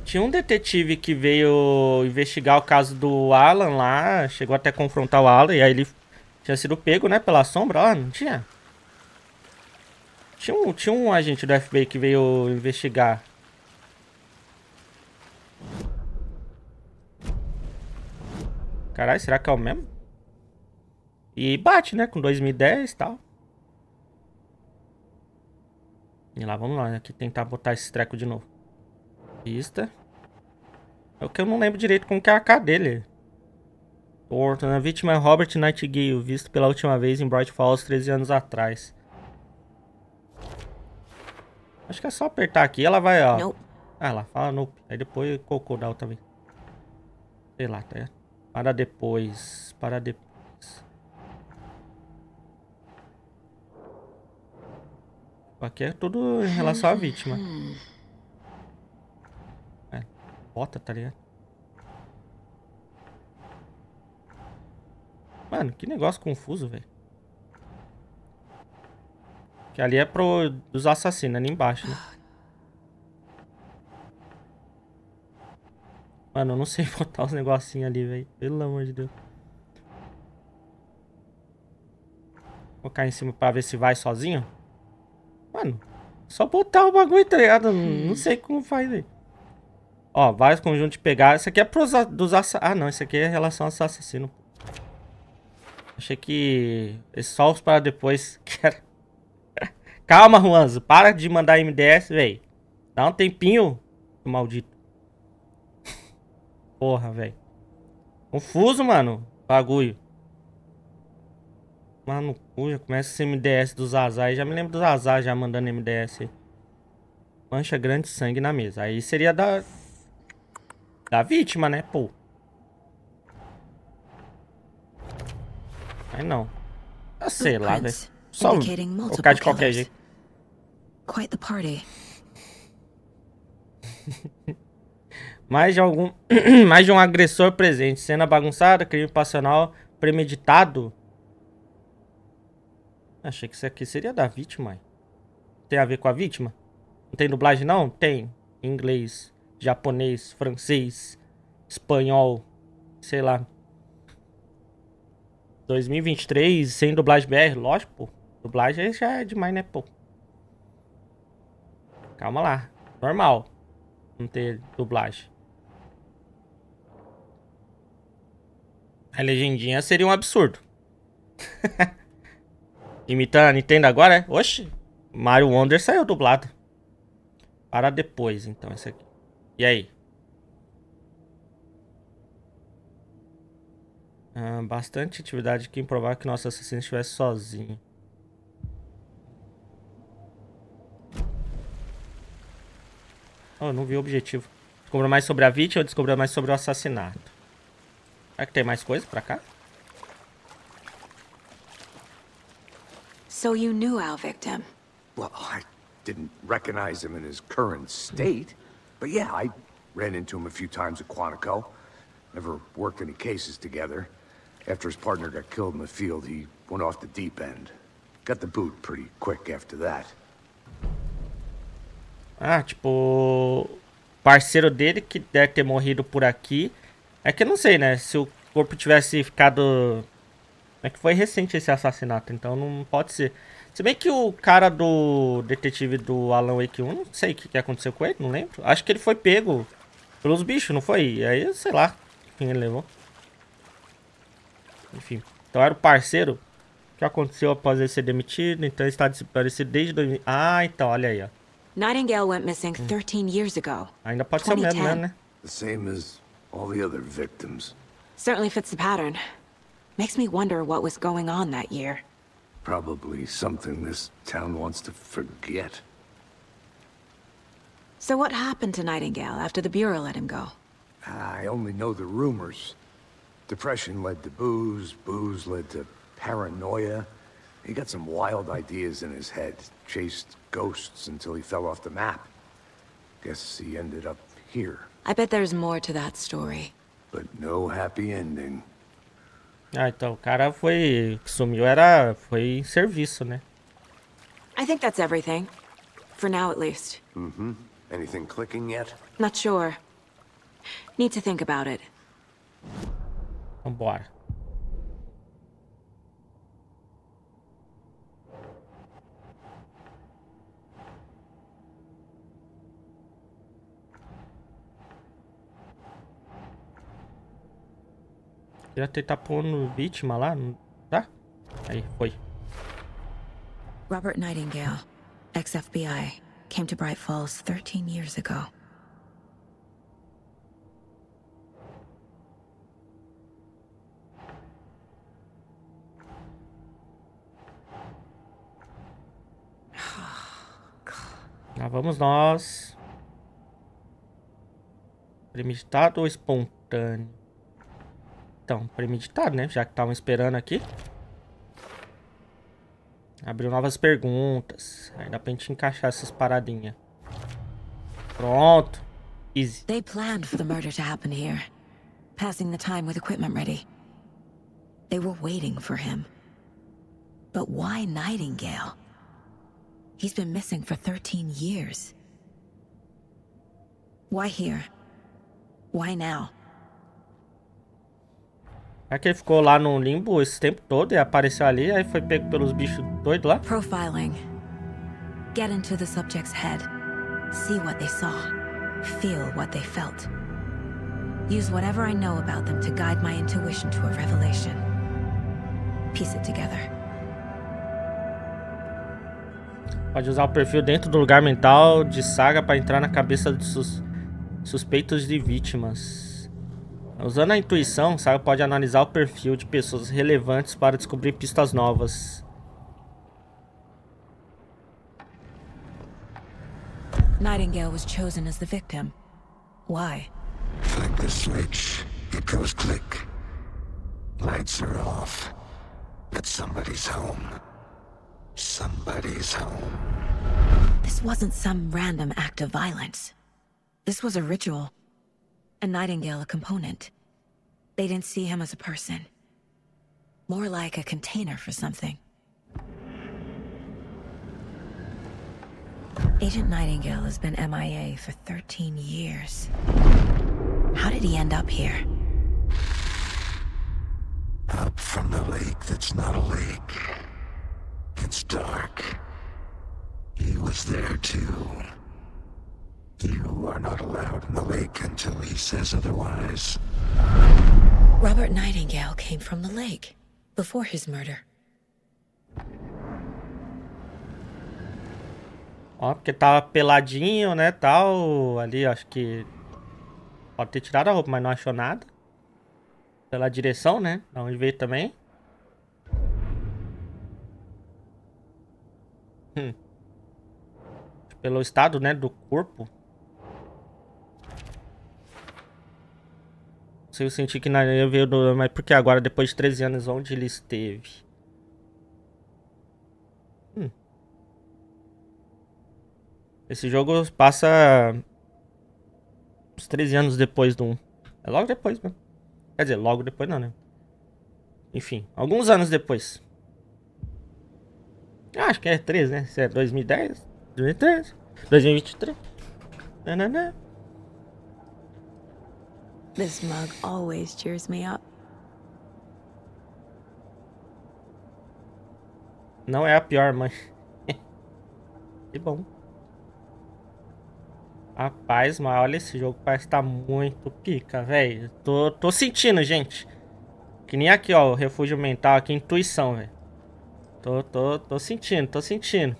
A: Tinha um detetive que veio investigar o caso do Alan lá, chegou até confrontar o Alan, e aí ele tinha sido pego, né, pela sombra, ó, não tinha? Tinha um, tinha um agente do FBI que veio investigar. Caralho, será que é o mesmo? E bate, né? Com 2010 e tal. E lá, vamos lá, né? Aqui tentar botar esse treco de novo. Pista. É o que eu não lembro direito como que é a AK dele. Porto, a vítima é Robert Nightingale, visto pela última vez em Bright Falls 13 anos atrás. Acho que é só apertar aqui, ela vai, ó. Ah, ela fala nope. Aí depois Cocodal também. Sei lá, tá? Para depois. Para depois. Aqui é tudo em relação à vítima. É, bota, tá ligado? Mano, que negócio confuso, velho. Que ali é pro dos assassinos, ali embaixo, né? Mano, eu não sei botar os negocinhos ali, velho. Pelo amor de Deus. Vou colocar em cima pra ver se vai sozinho. Mano, só botar o bagulho, tá ligado? Não, não sei como faz, velho. Ó, vários conjuntos pegar. Isso aqui é pros dos assassinos. Ah, não. Isso aqui é em relação aos assassinos. Achei que... Esse só os para depois. Calma, Juanzo. Para de mandar MDS, velho. Dá um tempinho, maldito. Porra, velho. Confuso, mano. Bagulho. Mano, já começa esse MDS dos Azar. Já me lembro dos Azar já mandando MDS. Mancha grande de sangue na mesa. Aí seria da... Da vítima, né, pô. Aí não. Eu sei lá, velho. Só colocar de qualquer jeito.
C: Quite the party.
A: Mais de algum. Mais de um agressor presente. Cena bagunçada, crime passional, premeditado. Achei que isso aqui seria da vítima. Tem a ver com a vítima? Não tem dublagem, não? Tem. Inglês, japonês, francês, espanhol, sei lá. 2023, sem dublagem BR, lógico, pô. Dublagem já é demais, né, pô? Calma lá. Normal. Não ter dublagem. A legendinha seria um absurdo. Imitando a Nintendo agora, é? Oxi. Mario Wonder saiu dublado. Para depois, então, esse aqui. E aí? Ah, bastante atividade que improvável que nosso assassino estivesse sozinho. Oh, não vi o objetivo. Descubra mais sobre a vítima ou descubra mais sobre o assassinato? Será que tem mais coisa pra cá?
C: So you knew our victim.
B: Well, I didn't recognize him in his current state. But yeah, I ran into him a few times at Quantico. Never worked any cases together. After his partner got killed in the field, he went off the deep end. Got the boot pretty quick after that.
A: Ah, tipo. Parceiro dele que deve ter morrido por aqui. É que eu não sei, né? Se o corpo tivesse ficado. É que foi recente esse assassinato, então não pode ser. Se bem que o cara do detetive do Alan Wake 1, não sei o que, que aconteceu com ele, não lembro. Acho que ele foi pego pelos bichos, não foi? E aí, sei lá quem ele levou. Enfim. Então era o parceiro. O que aconteceu após ele ser demitido? Então ele está desaparecido desde 2000. Ah, então, olha aí, ó.
C: Nightingale went missing 13 years ago.
A: Ainda pode ser o mesmo,
C: 2010.
A: né?
B: The same as all the other victims.
C: Certainly fits the pattern. Makes me wonder what was going on that year.
B: Probably something this town wants to forget.
C: So what happened to Nightingale after the Bureau let him go?
B: I only know the rumors. Depression led to booze, booze led to paranoia. He got some wild ideas in his head, chased ghosts until he fell off the map. Guess he ended up here,
C: I bet there's more to that story.
B: but no happy ending.
A: Ah, então o cara foi. que sumiu era. Foi em serviço, né?
C: I think that's everything. For now, at least.
B: Anything clicking yet?
C: Not sure. Need to think about it.
A: Vambora. Ia tentar pôr no vítima lá, não dá? Aí, foi.
C: Robert Nightingale, ex-FBI, came to Bright Falls 13 years ago.
A: Lá vamos nós. Premeditado ou espontâneo? Então, premeditado, né? Já que estavam esperando aqui. Abriu novas perguntas. Aí dá pra gente encaixar essas paradinhas. Pronto. Easy.
C: They planned for the murder to happen here, passing the time with equipment ready. They were waiting for him. But why Nightingale? He's been missing for 13 years. Why here? Why now?
A: É que ele ficou lá no limbo esse tempo todo e apareceu ali, aí foi pego pelos bichos doidos lá.
C: Profiling. Get into the subject's head. See what they saw. Feel what they felt. Use whatever I know about them to guide my intuition to a revelation. Piece it together.
A: Pode usar o perfil dentro do lugar mental de saga para entrar na cabeça dos sus suspeitos de vítimas. Usando a intuição, Saga pode analisar o perfil de pessoas relevantes para descobrir pistas novas.
C: Nightingale was chosen as the victim. Why?
H: Flick the switch, it goes click. Lights are off. But somebody's home. Somebody's home.
C: This wasn't some random act of violence. This was a ritual. And Nightingale a component. They didn't see him as a person. More like a container for something. Agent Nightingale has been MIA for 13 years. How did he end up here?
H: Up from the lake that's not a lake. It's dark. He was there too. You are not allowed in the lake until he says otherwise.
C: Robert Nightingale came from the lake before his murder.
A: Ó, porque tava peladinho, né, tal, ali, acho que pode ter tirado a roupa, mas não achou nada. Pela direção, né, da onde veio também. Hum. Pelo estado, né, do corpo. Se eu senti que na veio do... Mas por que agora, depois de 13 anos, onde ele esteve? Hum. Esse jogo passa... Uns 13 anos depois do 1. É logo depois, mano. Quer dizer, logo depois não, né? Enfim, alguns anos depois. Eu acho que é 13, né? Se é 2010, 2013, 2023. Nananã.
C: This mug always cheers me up.
A: Não é a pior, mãe. que bom. Rapaz, mas olha esse jogo, parece que tá muito pica, velho. Tô, tô sentindo, gente. Que nem aqui, ó, o refúgio mental aqui, intuição, velho. Tô, tô, tô sentindo, tô sentindo.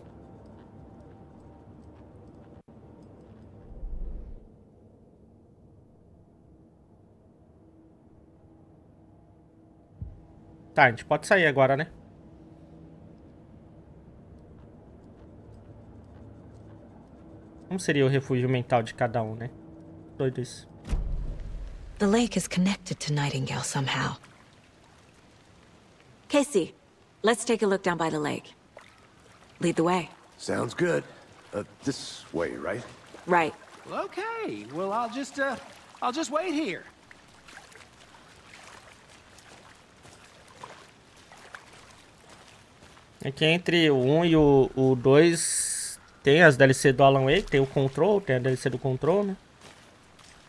A: Tá, a gente pode sair agora, né? Como seria o refúgio mental de cada um, né? Doido isso.
C: The lake is connected to Nightingale somehow. Casey, let's take a look down by the lake. Lead the way.
B: Sounds good. Uh, this way, right?
C: Right.
G: Well, okay. Well, I'll just, uh, I'll just wait here.
A: Aqui entre o 1 e o, o 2 tem as DLC do Alan Wake, tem o Control, tem a DLC do Control, né?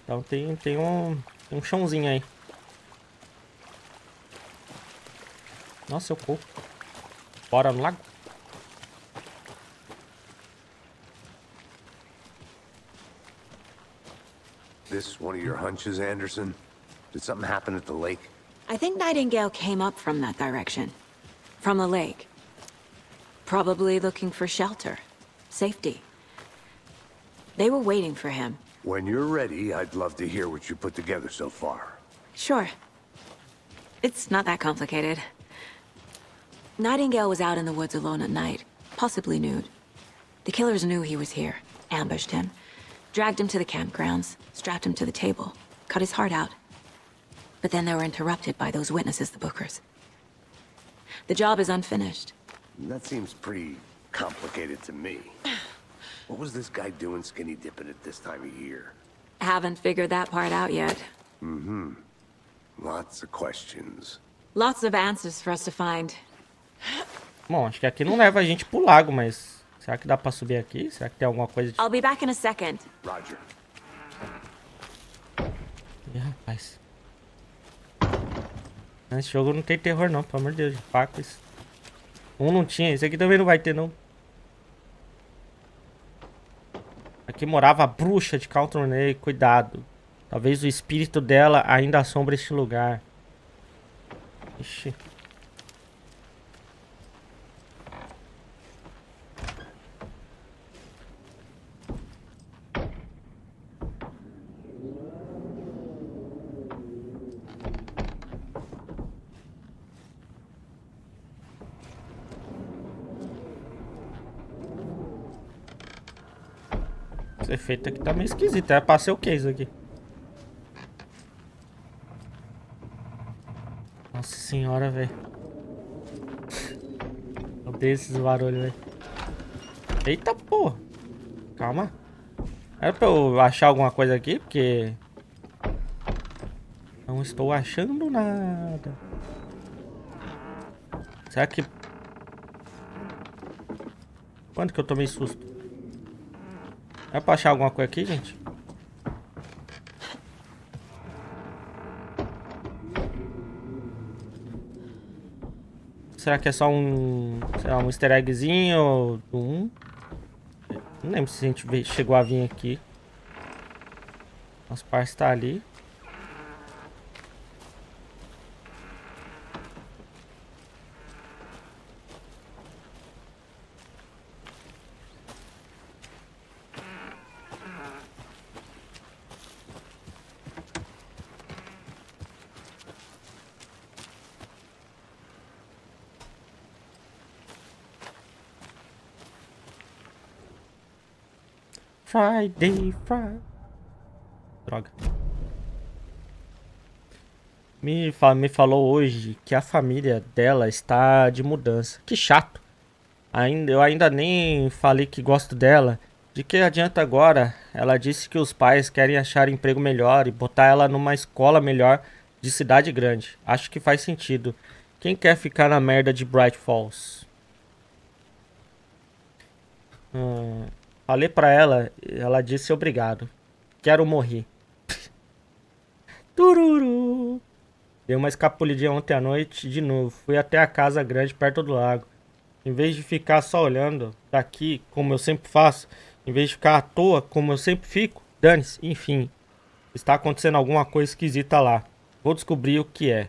A: Então tem, tem, um, tem um chãozinho aí. Nossa, eu corro. Bora no lago?
B: This one of your hunches, Anderson? Did something happen at the lake?
C: I think Nightingale came up from that direction. From the lake. Probably looking for shelter. Safety. They were waiting for him.
B: When you're ready, I'd love to hear what you put together so far.
C: Sure. It's not that complicated. Nightingale was out in the woods alone at night, possibly nude. The killers knew he was here, ambushed him, dragged him to the campgrounds, strapped him to the table, cut his heart out. But then they were interrupted by those witnesses, the Bookers. The job is unfinished.
B: That seems pretty complicated to me. What was this guy doing skinny dipping at this time of year?
C: Haven't figured that part out yet.
B: Mm-hmm. Lots of questions.
C: Lots of answers for us to find.
A: Bom, acho que aqui não leva a gente pro lago, mas... Será que dá pra subir aqui? Será que tem alguma coisa de...
C: I'll be back in a second.
B: Roger.
A: Ih, rapaz. Esse jogo não tem terror não, pelo amor de Deus, de facas. Um não tinha, esse aqui também não vai ter não. Aqui morava a bruxa de Caltronei, cuidado. Talvez o espírito dela ainda assombre este lugar. Ixi. Esse efeito aqui tá meio esquisito. É pra ser o que isso aqui? Nossa senhora, velho. Odeio esses barulhos, velho. Eita porra. Calma. Era pra eu achar alguma coisa aqui, porque... Não estou achando nada. Será que... Quando que eu tomei susto? É pra achar alguma coisa aqui, gente? Será que é só um, sei lá, um easter eggzinho 1? Não lembro se a gente chegou a vir aqui. Nosso par está ali. Friday, Friday. Droga. Me, fa me falou hoje que a família dela está de mudança. Que chato. Ainda, eu ainda nem falei que gosto dela. De que adianta agora? Ela disse que os pais querem achar emprego melhor e botar ela numa escola melhor de cidade grande. Acho que faz sentido. Quem quer ficar na merda de Bright Falls? Hum, falei pra ela, ela disse obrigado. Quero morrer. Tururu. Dei uma escapulidinha ontem à noite de novo. Fui até a casa grande perto do lago. Em vez de ficar só olhando daqui, como eu sempre faço, em vez de ficar à toa, como eu sempre fico, dane-se, enfim. Está acontecendo alguma coisa esquisita lá. Vou descobrir o que é.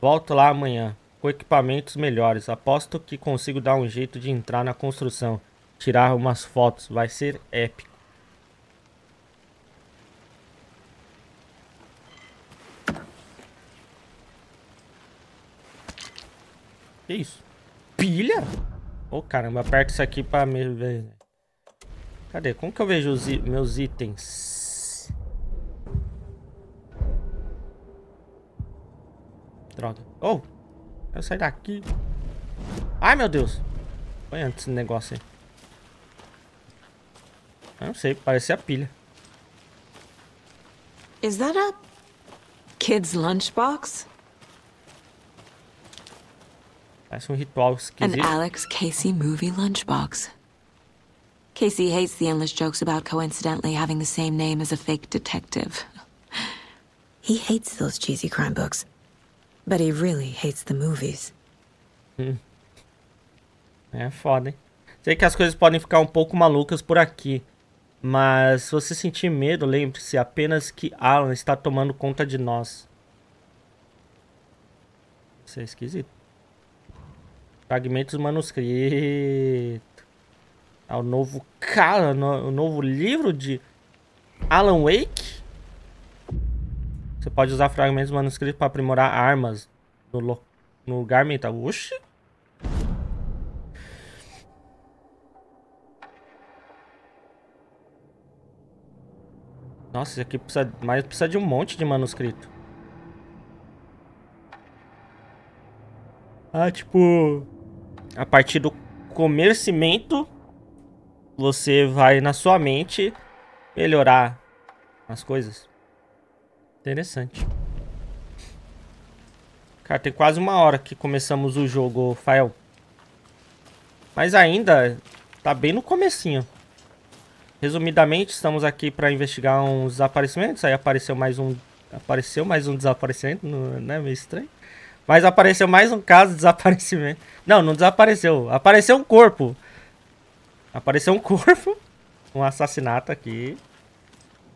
A: Volto lá amanhã, com equipamentos melhores. Aposto que consigo dar um jeito de entrar na construção. Tirar umas fotos. Vai ser épico. Que isso? Pilha? Ô oh, caramba, aperta isso aqui pra me ver. Cadê? Como que eu vejo os meus itens? Droga. Oh! Eu sair daqui. Ai, meu Deus. Põe antes esse negócio aí. Eu não sei, parece a pilha.
C: Is that a kid's lunchbox?
A: Parece um ritual
C: An
A: esquisito.
C: Alex Casey movie lunchbox. Casey hates the endless jokes about coincidentally having the same name as a fake detective. He hates those cheesy crime books. But he really hates the movies.
A: É foda, hein? Sei que as coisas podem ficar um pouco malucas por aqui. Mas se você sentir medo, lembre-se apenas que Alan está tomando conta de nós. Isso é esquisito. Fragmentos manuscritos. Ah, o novo cara, o novo livro de Alan Wake. Você pode usar fragmentos manuscritos para aprimorar armas no, no lugar mental. Oxi! Nossa, isso aqui precisa, mas precisa de um monte de manuscrito. Ah, tipo, a partir do comercimento, você vai na sua mente melhorar as coisas. Interessante. Cara, tem quase uma hora que começamos o jogo, Fael. Mas ainda tá bem no comecinho. Resumidamente, estamos aqui para investigar uns desaparecimentos. Aí apareceu mais um, apareceu mais um desaparecimento, é meio estranho? Mas apareceu mais um caso de desaparecimento. Não, não desapareceu. Apareceu um corpo. Apareceu um corpo, um assassinato aqui.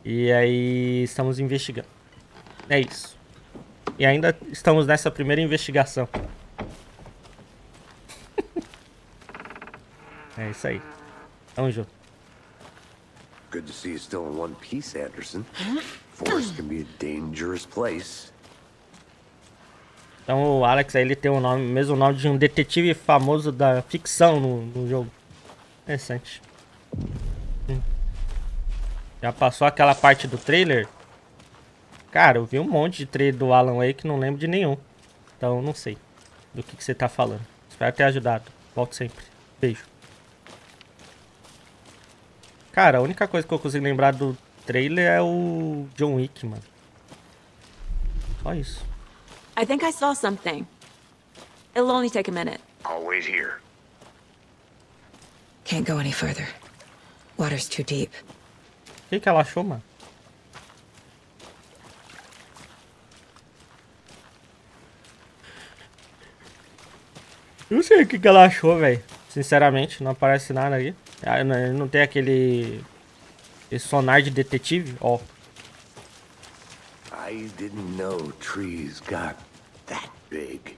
A: E aí estamos investigando. É isso. E ainda estamos nessa primeira investigação. é isso aí. Tamo junto.
B: Good to see you still in one piece, Anderson. Forest can be a dangerous place.
A: Então o Alex aí ele tem o nome, mesmo nome de um detetive famoso da ficção no, no jogo. Interessante. Hum. Já passou aquela parte do trailer? Cara, eu vi um monte de trailer do Alan Wake, não lembro de nenhum. Então não sei do que, que você tá falando. Espero ter ajudado. Volto sempre. Beijo. Cara, a única coisa que eu consigo lembrar do trailer é o John Wick, mano. Só isso.
I: I think I saw something. It'll only take a minute.
B: I'll wait here.
C: Can't go any further. Water's too deep.
A: O que, que ela achou, mano? Eu não sei o que, que ela achou, velho. Sinceramente, não aparece nada aí. Ah, Não, não tem aquele. Esse sonar de detetive? Ó.
B: I didn't know trees got that big.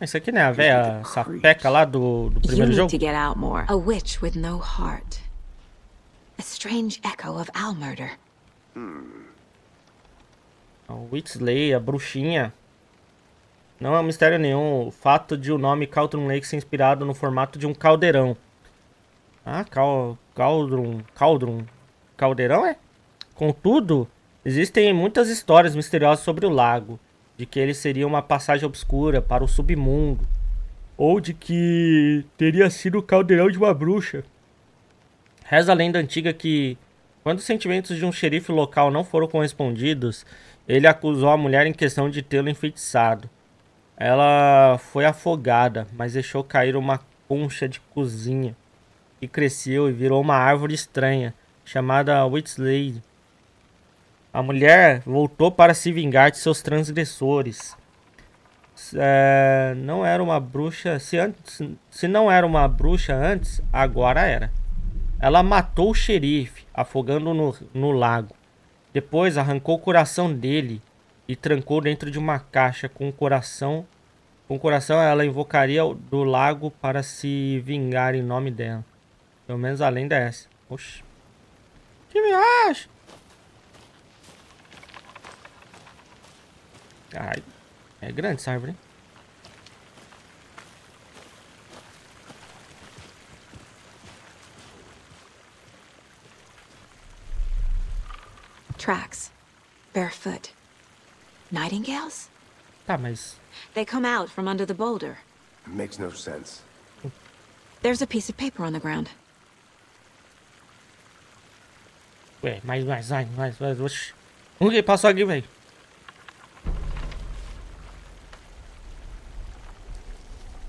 A: Isso aqui não é a velha sapeca lá do, do primeiro jogo?
I: to get out more.
C: A witch with no heart. A strange echo of owl murder.
A: O Whitsley, a bruxinha. Não é um mistério nenhum o fato de o nome Cauldron Lake ser inspirado no formato de um caldeirão. Ah, cal, cauldron, cauldron, caldeirão é? Contudo, existem muitas histórias misteriosas sobre o lago, de que ele seria uma passagem obscura para o submundo, ou de que teria sido o caldeirão de uma bruxa. Reza a lenda antiga que, quando os sentimentos de um xerife local não foram correspondidos, ele acusou a mulher em questão de tê-lo enfeitiçado. Ela foi afogada, mas deixou cair uma concha de cozinha cresceu e virou uma árvore estranha, chamada Whitslade. A mulher voltou para se vingar de seus transgressores. É, não era uma bruxa. Se, antes, se não era uma bruxa antes, agora era. Ela matou o xerife, afogando no, no lago. Depois arrancou o coração dele e trancou dentro de uma caixa com o coração. Com o coração, ela invocaria do lago para se vingar em nome dela. Pelo menos a lenda é essa. Oxi. Que viagem! Ai, é grande essa árvore, hein?
C: Tracks. Barefoot. Nightingales?
A: Tá, mas.
I: They come out from under the boulder.
B: Makes no sense.
C: There's a piece of paper on the ground.
A: Ué, mais, mais, mais, mais, mais. Oxi. Que passou aqui, velho.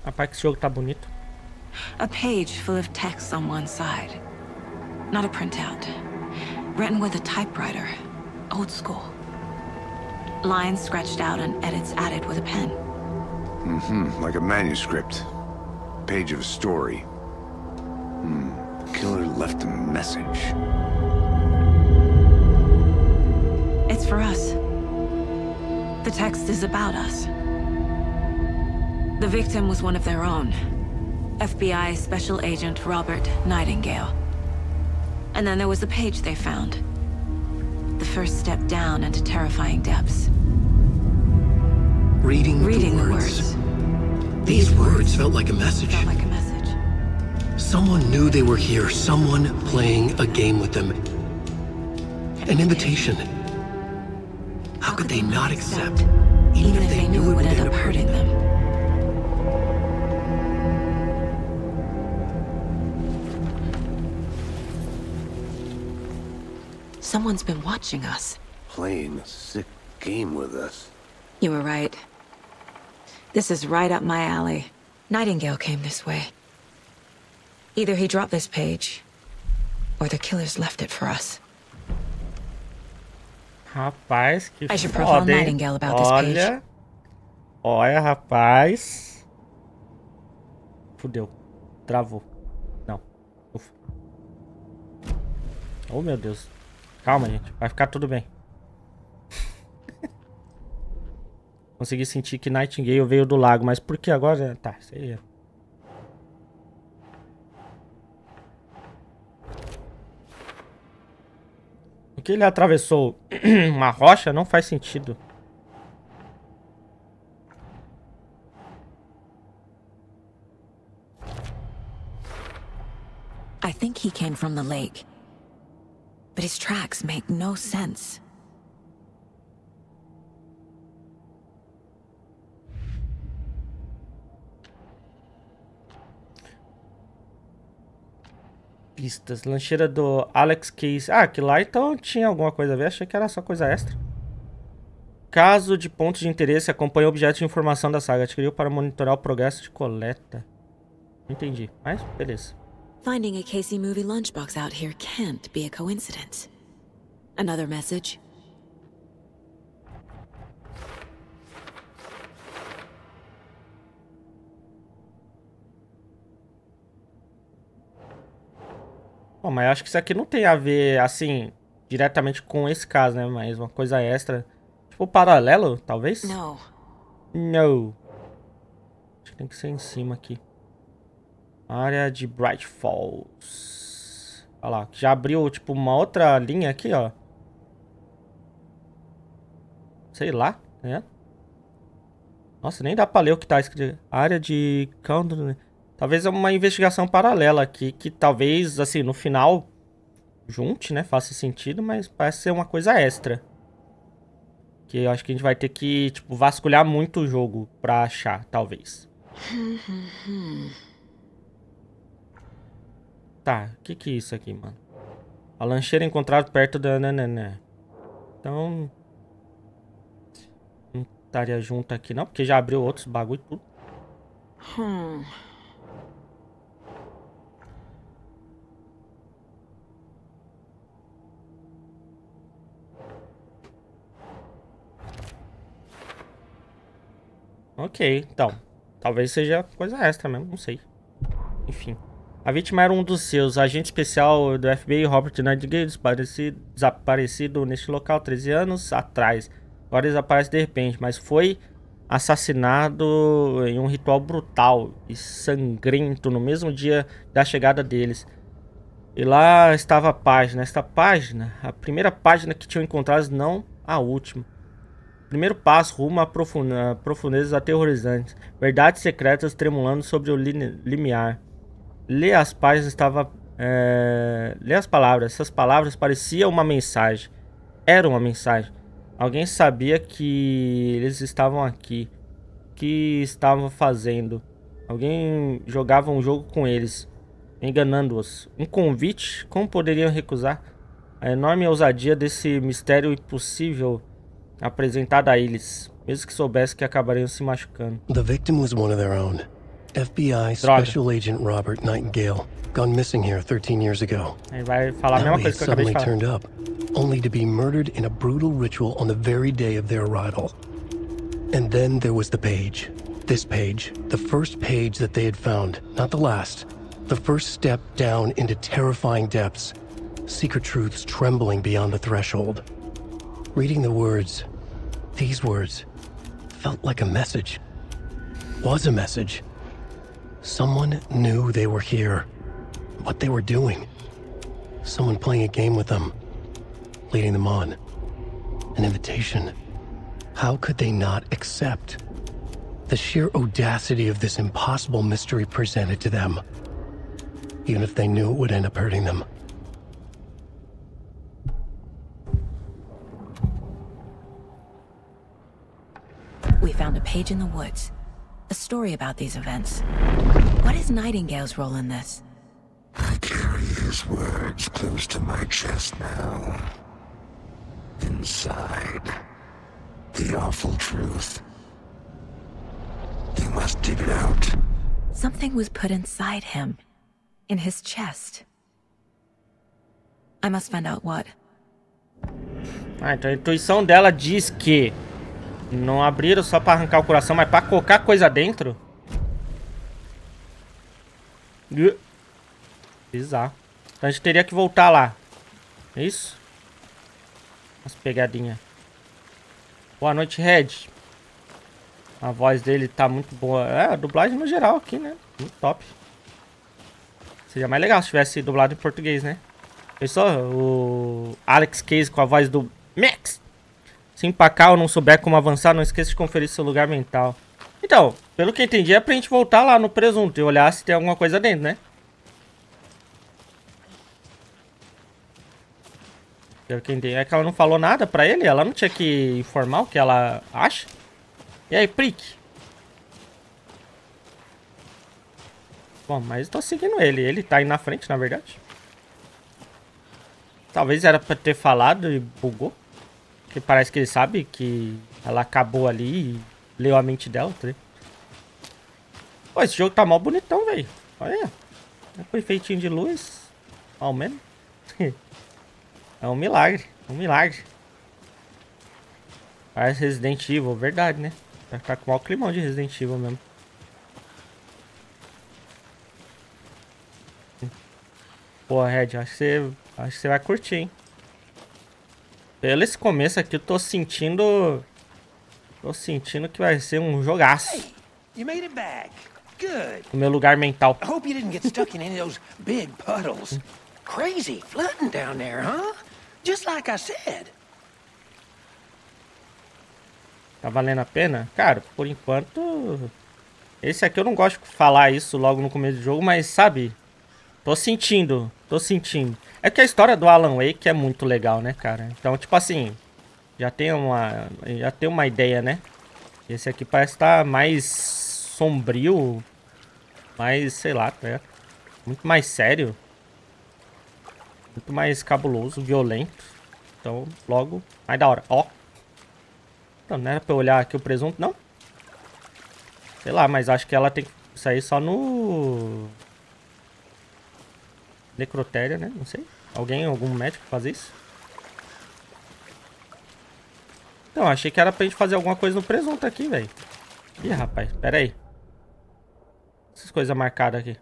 A: Rapaz, que esse jogo tá bonito.
C: A page full of text on one side. Not a printout. Written with a typewriter. Old school. Lines scratched out and edits added with a pen.
B: Mm-hmm, like a manuscript. Page of a story. Hmm. The killer left a message.
C: For us. The text is about us. The victim was one of their own. FBI Special Agent Robert Nightingale. And then there was the page they found. The first step down into terrifying depths.
J: Reading,
C: Reading
J: the
C: the
J: words.
C: words.
J: These words felt like a message.
C: Felt like a message.
J: Someone knew they were here, someone playing a game with them. An invitation. How could they not accept,
C: Even if they knew it would end up hurting them. Someone's been watching us.
B: Playing a sick game with us.
C: You were right. This is right up my alley. Nightingale came this way. Either he dropped this page, or the killers left it for us.
A: Rapaz, que foda, hein? Olha. Olha, rapaz. Fudeu. Travou. Não. Ufa. Oh, meu Deus. Calma, gente. Vai ficar tudo bem. Consegui sentir que Nightingale veio do lago, mas por que agora? Tá, isso aí é. Que ele atravessou uma rocha não faz sentido.
C: I think he came from the lake. But his tracks make no sense.
A: Pistas. Lancheira do Alex Case. Ah, que lá então tinha alguma coisa a ver. Achei que era só coisa extra. Caso de pontos de interesse, acompanha objetos de informação da saga. Adquiriu para monitorar o progresso de coleta. Entendi, mas beleza.
C: Finding a Casey movie lunchbox out here can't be a coincidence. Another message?
A: Bom, mas acho que isso aqui não tem a ver, assim, diretamente com esse caso, né? Mas uma coisa extra. Tipo, paralelo, talvez?
C: No.
A: Não. Acho que tem que ser em cima aqui. Área de Bright Falls. Olha lá, já abriu, tipo, uma outra linha aqui, ó. Sei lá, vendo? Nossa, nem dá pra ler o que tá escrito. Área de... Country- Talvez é uma investigação paralela aqui, que talvez, assim, no final junte, né? Faça sentido, mas parece ser uma coisa extra. Que eu acho que a gente vai ter que, tipo, vasculhar muito o jogo pra achar, talvez. Tá, o que que é isso aqui, mano? A lancheira encontrada perto da... Nananã. Então... Não estaria junto aqui não, porque já abriu outros bagulho e tudo.
C: Hmm.
A: Ok, então. Talvez seja coisa extra mesmo, não sei. Enfim. A vítima era um dos seus, agente especial do FBI, Robert Nightingale, desaparecido, desaparecido neste local 13 anos atrás. Agora desaparece de repente, mas foi assassinado em um ritual brutal e sangrento no mesmo dia da chegada deles. E lá estava a página. Esta página, a primeira página que tinham encontrado, não a última. Primeiro passo rumo a profundezas aterrorizantes. Verdades secretas tremulando sobre o limiar. Lê as páginas estava. É... As palavras. Essas palavras pareciam uma mensagem. Era uma mensagem. Alguém sabia que eles estavam aqui. Que estavam fazendo. Alguém jogava um jogo com eles. Enganando-os. Um convite? Como poderiam recusar? A enorme ousadia desse mistério impossível apresentado a eles, mesmo que soubesse que acabariam se machucando.
J: The victim was one of their own. FBI
A: Droga.
J: Special Agent Robert Nightingale, gone missing here 13 years ago.
A: Ele vai falar a mesma coisa que eu acabei de falar.
J: turned up, only to be murdered in a brutal ritual on the very day of their arrival. And then there was the page. This page, the first page that they had found, not the last. The first step down into terrifying depths. Secret truths trembling beyond the threshold. Reading the words, these words, felt like a message. was a message. Someone knew they were here, what they were doing. Someone playing a game with them, leading them on. An invitation. How could they not accept? The sheer audacity of this impossible mystery presented to them, even if they knew it would end up hurting them.
C: We found a page in the woods. A story about these events. What is Nightingale's role in this?
H: I carry his words close to my chest now. Inside, the awful truth. You must dig it out.
C: Something was put inside him. In his chest. I must find out what.
A: Ah, então a intuição dela diz que não abriram só pra arrancar o coração, mas pra colocar coisa dentro. Bizarro. Então a gente teria que voltar lá. É isso? As pegadinhas. Boa noite, Red. A voz dele tá muito boa. É, a dublagem no geral aqui, né? Muito top. Seria mais legal se tivesse dublado em português, né? Pensou? O Alex Case com a voz do Max. Se empacar ou não souber como avançar, não esqueça de conferir seu lugar mental. Então, pelo que eu entendi, é pra gente voltar lá no presunto e olhar se tem alguma coisa dentro, né? Pelo que eu entendi, é que ela não falou nada pra ele? Ela não tinha que informar o que ela acha? E aí, Prick? Bom, mas tô seguindo ele. Ele tá aí na frente, na verdade. Talvez era pra ter falado e bugou. Porque parece que ele sabe que ela acabou ali e leu a mente dela, tá? Pô, esse jogo tá mó bonitão, velho. Olha. É com efeitinho de luz. Ao menos. é um milagre. Um milagre. Parece Resident Evil, verdade, né? Tá com o maior climão de Resident Evil mesmo. Pô, Red, acho que você, acho que você vai curtir, hein? Pelo esse começo aqui, eu tô sentindo... Tô sentindo que vai ser um jogaço.
G: You made it back. Good.
A: No meu lugar mental.
G: I hope you didn't get stuck in any of those big puddles. Crazy flooding down there, huh? Just like I said.
A: Tá valendo a pena? Cara, por enquanto... Esse aqui eu não gosto de falar isso logo no começo do jogo, mas sabe... Tô sentindo, tô sentindo. É que a história do Alan Wake é muito legal, né, cara? Então, tipo assim... Já tem uma, já tem uma ideia, né? Esse aqui parece estar tá mais sombrio. Mais, sei lá, tá Muito mais sério. Muito mais cabuloso, violento. Então, logo, mais da hora. Ó, não, não era pra eu olhar aqui o presunto, não? Sei lá, mas acho que ela tem que sair só no... Necrotéria, né? Não sei. Alguém, algum médico fazer isso? Então, achei que era pra gente fazer alguma coisa no presunto aqui, velho. Ih, rapaz, pera aí. Essas coisas marcadas aqui.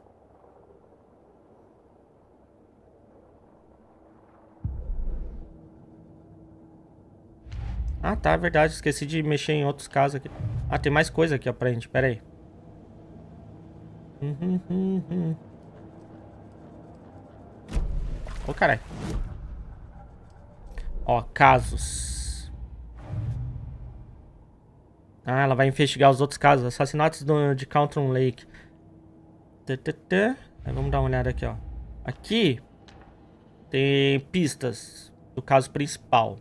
A: Ah, tá, verdade. Esqueci de mexer em outros casos aqui. Ah, tem mais coisa aqui, ó, pra gente. Pera aí. Uhum, uhum. Ô, oh, caralho. Ó, casos. Ah, ela vai investigar os outros casos. Assassinatos do, de Countron Lake. Vamos dar uma olhada aqui, ó. Aqui tem pistas do caso principal.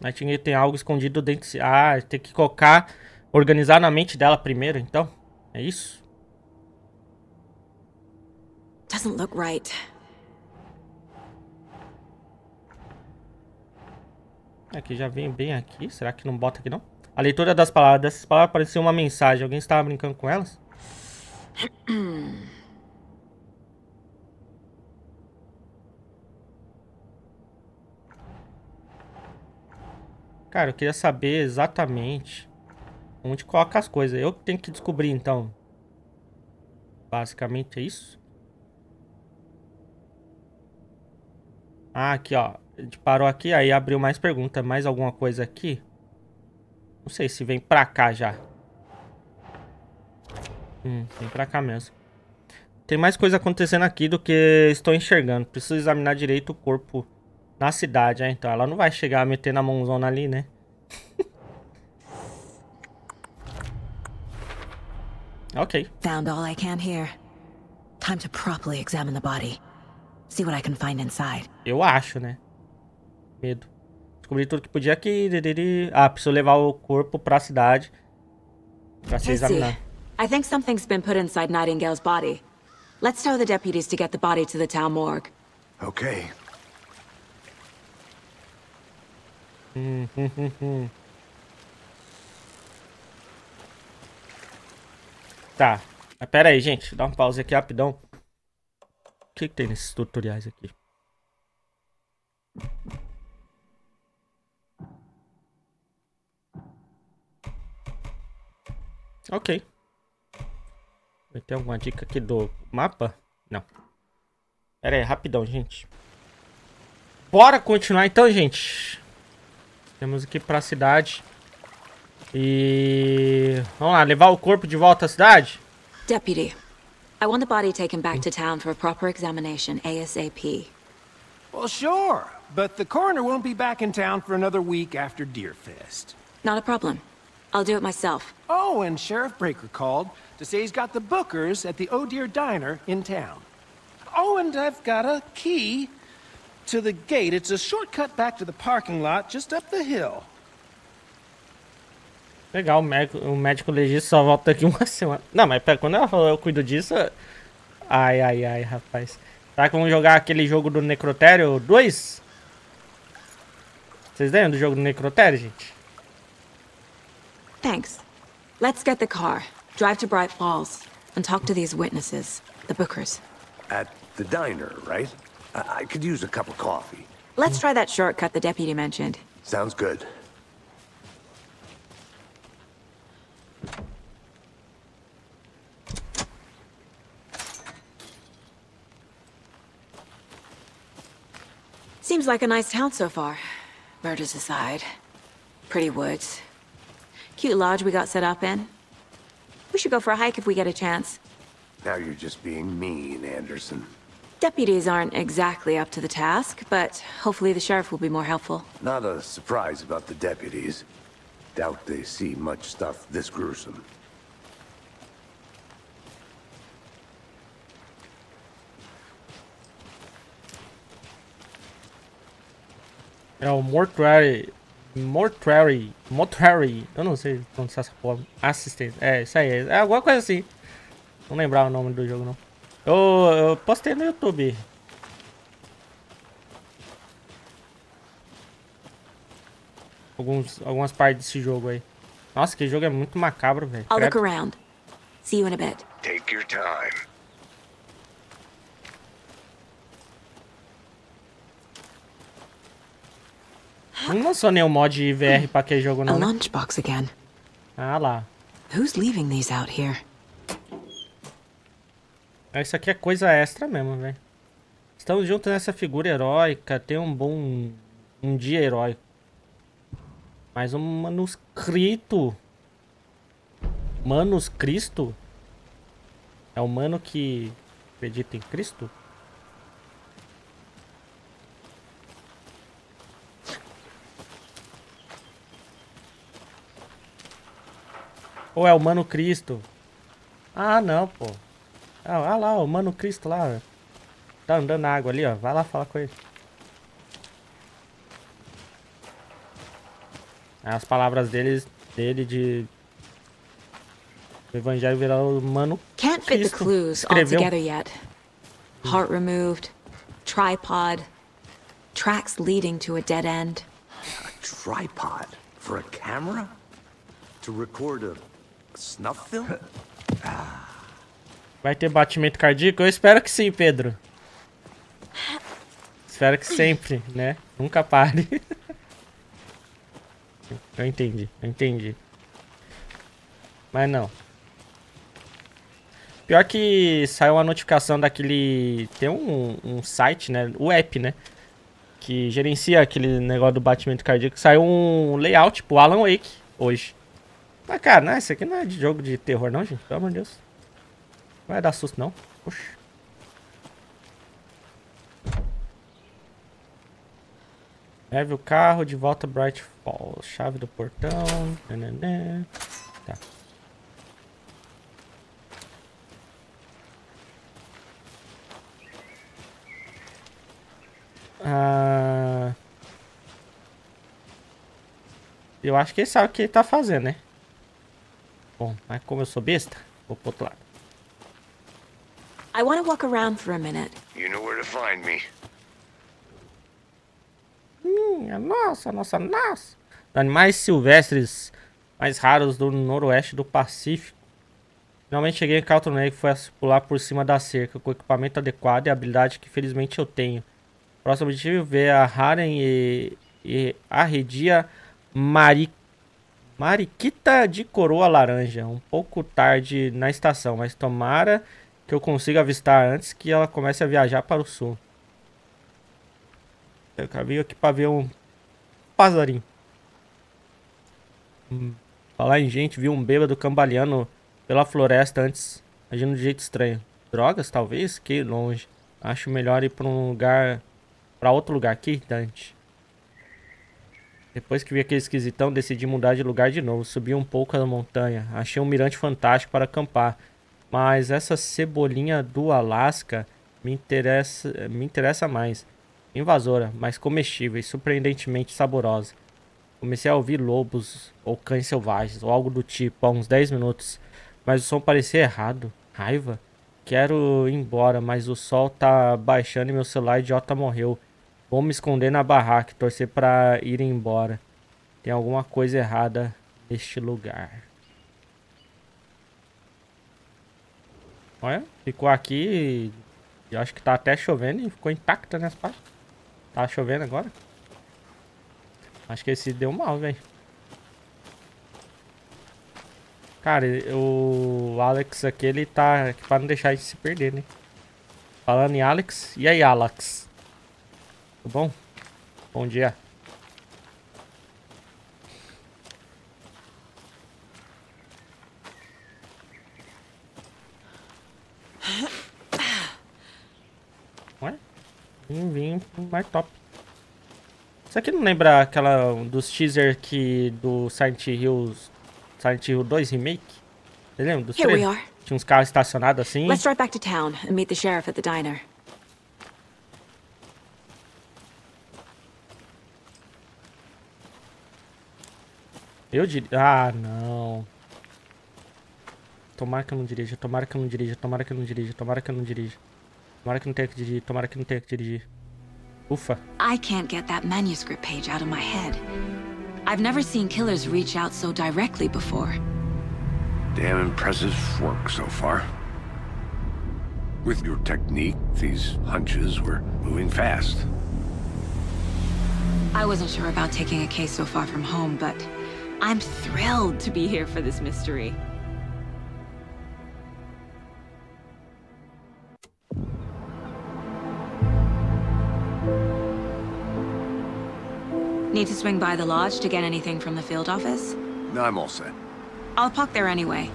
A: Nightingale tem algo escondido dentro de Ah, tem que colocar, organizar na mente dela primeiro, então. É isso?
I: Doesn't look right.
A: Aqui já vem bem aqui. Será que não bota aqui não? A leitura das palavras. Dessas palavras parecia uma mensagem. Alguém estava brincando com elas? Cara, eu queria saber exatamente onde coloca as coisas. Eu tenho que descobrir, então. Basicamente é isso. Ah, aqui, ó. A gente parou aqui, aí abriu mais pergunta. Mais alguma coisa aqui? Não sei se vem pra cá já. Hum, vem pra cá mesmo. Tem mais coisa acontecendo aqui do que estou enxergando. Preciso examinar direito o corpo na cidade, né? Então ela não vai chegar a mãozona ali, né? ok.
K: Found all I can here. Time to properly examine the body. See what I can find inside.
A: Eu acho, né? Medo. Descobri tudo que podia aqui. Ah, preciso levar o corpo pra cidade. Pra ser
C: Casey,
A: examinado.
C: I think something's been put inside Nightingale's body. Let's tell the deputies to get the body to the town morgue.
B: Okay.
A: Tá. Mas pera aí, gente. Dá uma pausa aqui rapidão. Que, que tem nesses tutoriais aqui? Ok. Ter alguma dica aqui do mapa? Não. Pera aí, rapidão, gente. Bora continuar então, gente. Temos aqui pra cidade. E... Vamos lá, levar o corpo de volta à cidade?
C: Deputy, I want the body taken back mm. to town for a proper examination ASAP.
G: Well, sure, but the coroner won't be back in town for another week after Deerfest.
C: Not a problem. I'll do it myself.
G: Oh, and Sheriff Breaker called to say he's got the Bookers at the Oh Dear Diner in town. Oh, and I've got a key to the gate. It's a shortcut back to the parking lot just up the hill.
A: Legal, o médico, o médico legista só volta daqui uma semana. Não, mas pera, quando ela falou eu cuido disso... Ai, ai, ai, rapaz. Será que vamos jogar aquele jogo do Necrotério 2? Vocês lembram do jogo do Necrotério, gente?
C: Thanks. Let's get the car, drive to Bright Falls, and talk to these witnesses, the Bookers.
B: At the diner, right? I, I could use a cup of coffee.
C: Let's try that shortcut the deputy mentioned.
B: Sounds good.
C: Seems like a nice town so far. Murders aside. Pretty woods. Cute lodge we got set up in. We should go for a hike if we get a chance.
B: Now you're just being mean, Anderson.
C: Deputies aren't exactly up to the task, but hopefully the sheriff will be more helpful.
B: Not a surprise about the deputies. Doubt they see much stuff this gruesome.
A: É o Mortuary. Mortuary. Mortuary. Eu não sei pronunciar essa porra. Assistente. É, isso aí. É alguma coisa assim. Não lembrar o nome do jogo, não. Eu, eu postei no YouTube. Alguns, algumas partes desse jogo aí. Nossa, que jogo é muito macabro, velho.
C: I'll look
A: Credo.
C: around. See you in a bit.
B: Take your time.
A: Não lançou nenhum mod VR pra aquele jogo, não. né?
K: lunchbox again.
A: Ah lá.
K: Who's leaving these out here?
A: Ah, Isso aqui é coisa extra mesmo, velho. Estamos juntos nessa figura heróica. Tem um bom. Um dia heróico. Mais um manuscrito. Manuscristo? É o mano que acredita em Cristo? Ou é o Mano Cristo? Ah, não, pô. Ah, olha lá, o Mano Cristo lá. Tá andando na água ali, ó. Vai lá falar com ele. As palavras deles, dele de... O evangelho virar o Mano
C: Can't fit the clues all together yet. Heart removed, tripod, tracks leading to a dead end.
B: Tripod for a camera? To record a, a snuff film?
A: Vai ter batimento cardíaco? Eu espero que sim, Pedro. Espero que sempre, né? Nunca pare. Eu entendi, eu entendi. Mas não. Pior que saiu uma notificação daquele. Tem um, um site, né? O app, né? Que gerencia aquele negócio do batimento cardíaco. Saiu um layout pro Alan Wake. hoje. Mas, cara, não, isso aqui não é de jogo de terror, não, gente. Pelo amor de Deus. Não vai dar susto, não. Oxi. Leve o carro de volta Bright Falls. Chave do portão. Nananã. Tá. Ah... Eu acho que ele sabe o que ele tá fazendo, né? Bom, mas como eu sou besta, vou pro outro lado.
I: I want to walk around for a minute.
B: You know where to find me.
A: Minha nossa, nossa, nossa. Animais silvestres mais raros do noroeste do Pacífico. Finalmente cheguei em Calton Lake, foi a pular por cima da cerca, com equipamento adequado e habilidade que felizmente eu tenho. Próximo objetivo ver a Haren e, e arredia Mari... Mariquita de coroa laranja. Um pouco tarde na estação, mas tomara que eu consiga avistar antes que ela comece a viajar para o sul. Eu vim aqui para ver um passarinho. Hum, falar em gente, vi um bêbado cambaleando pela floresta antes, agindo de jeito estranho. Drogas, talvez? Que longe. Acho melhor ir para um lugar... para outro lugar. Que irritante. Depois que vi aquele esquisitão, decidi mudar de lugar de novo. Subi um pouco a montanha. Achei um mirante fantástico para acampar. Mas essa cebolinha do Alasca me interessa, me interessa mais. Invasora, mas comestível e surpreendentemente saborosa. Comecei a ouvir lobos ou cães selvagens ou algo do tipo há uns 10 minutos. Mas o som parecia errado. Raiva. Quero ir embora, mas o sol tá baixando e meu celular idiota morreu. Vou me esconder na barraca e torcer pra ir embora. Tem alguma coisa errada neste lugar. Olha, ficou aqui. Eu acho que tá até chovendo e ficou intacta nessa parte. Tá chovendo agora. Acho que esse deu mal, velho. Cara, o Alex aqui, ele tá aqui pra não deixar a gente se perder, né? Falando em Alex. E aí, Alex? Tudo bom? Bom dia. Mais top. Isso aqui não lembra aquela dos teaser que do Silent Hill, Silent Hill 2 Remake? Você lembra dos três? Tinha uns carros estacionados assim.
I: Let's drive back to town and meet the sheriff at the diner.
A: Eu diria. Ah, não. Tomara que eu não dirija, tomara que eu não dirija, tomara que eu não dirija, tomara que eu não dirija. Tomara que não tenha que dirigir, tomara que não tenha que dirigir. Ufa.
I: I can't get that manuscript page out of my head. I've never seen killers reach out so directly before.
B: Damn impressive work so far. With your technique, these hunches were moving fast.
I: I wasn't sure about taking a case so far from home, but I'm thrilled to be here for this mystery. Need to swing by the lodge to get anything from the field office?
B: No, I'm all set.
I: I'll park there anyway.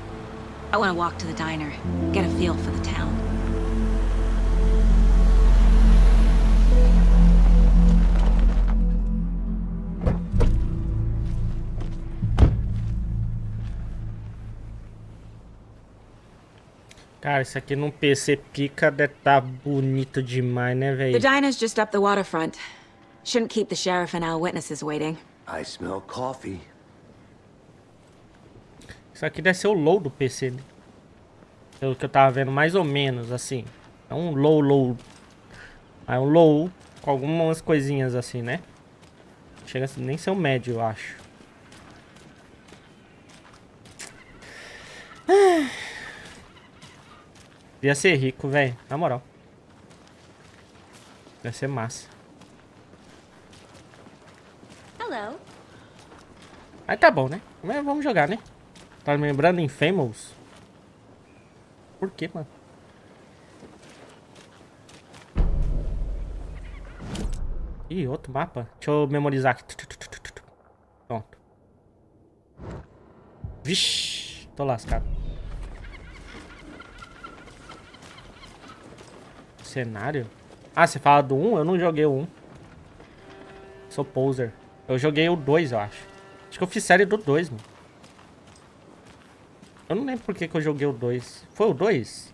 I: I want to walk to the diner, get a feel for the town.
A: Cara, isso aqui num PC pica deve tá bonito demais, né,
I: The
A: velho?
I: diner's just up the waterfront. Shouldn't keep the sheriff and our witnesses waiting.
B: I smell coffee.
A: Isso aqui deve ser o low do PC, né? Pelo que eu tava vendo, mais ou menos, assim. É um low, low. É um low com algumas coisinhas assim, né? Chega a nem ser um médio, eu acho. Ah. Ia ser rico, velho. Na moral. Ia ser massa.
D: Hello.
A: Aí tá bom, né? Mas vamos jogar, né? Tá me lembrando Infamous? Por quê, mano? Ih, outro mapa. Deixa eu memorizar aqui. Pronto. Vixe, tô lascado. Cenário? Ah, você fala do 1? Eu não joguei o 1. Sou poser. Eu joguei o 2, eu acho. Acho que eu fiz série do 2, mano. Eu não lembro por que, que eu joguei o 2. Foi o 2?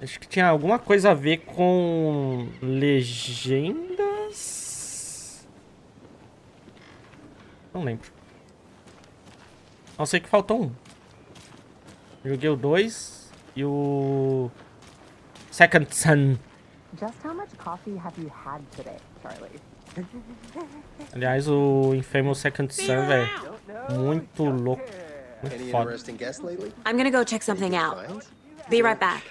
A: Acho que tinha alguma coisa a ver com legendas. Não lembro. Não sei que faltou um. Joguei o 2 e o Second Sun.
L: Just how much coffee have you had today, Charlie?
A: Aliás, o Infamous Second Sun, velho. Muito louco. Muito foda.
I: I'm gonna go check something out. Be right back.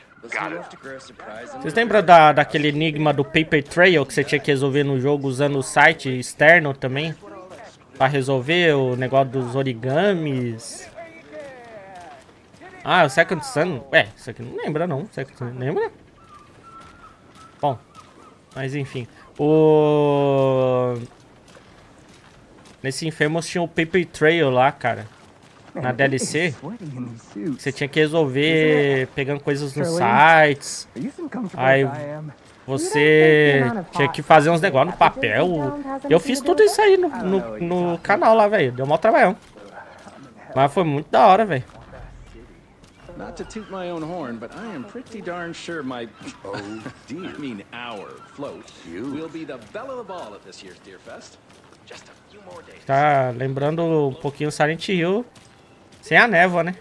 A: Vocês lembram da, daquele enigma do Paper Trail que você tinha que resolver no jogo usando o site externo também? Pra resolver o negócio dos origamis. Ah, o Second Sun. Ué, isso aqui não lembra não. Second Sun, lembra? Mas enfim. O... Nesse Infamous tinha o Paper Trail lá, cara. Na DLC. Você tinha que resolver pegando coisas nos sites. Aí você tinha que fazer uns negócios no papel. Eu fiz tudo isso aí no, no, no canal lá, velho. Deu mó trabalhão. Mas foi muito da hora, velho.
M: Not to toot my own horn, but I am pretty darn sure my oh dear, I mean our float will be the belle of the ball at this year's Deer Fest. Just a few more days.
A: Tá lembrando um pouquinho Silent Hill. Sem a névoa, né?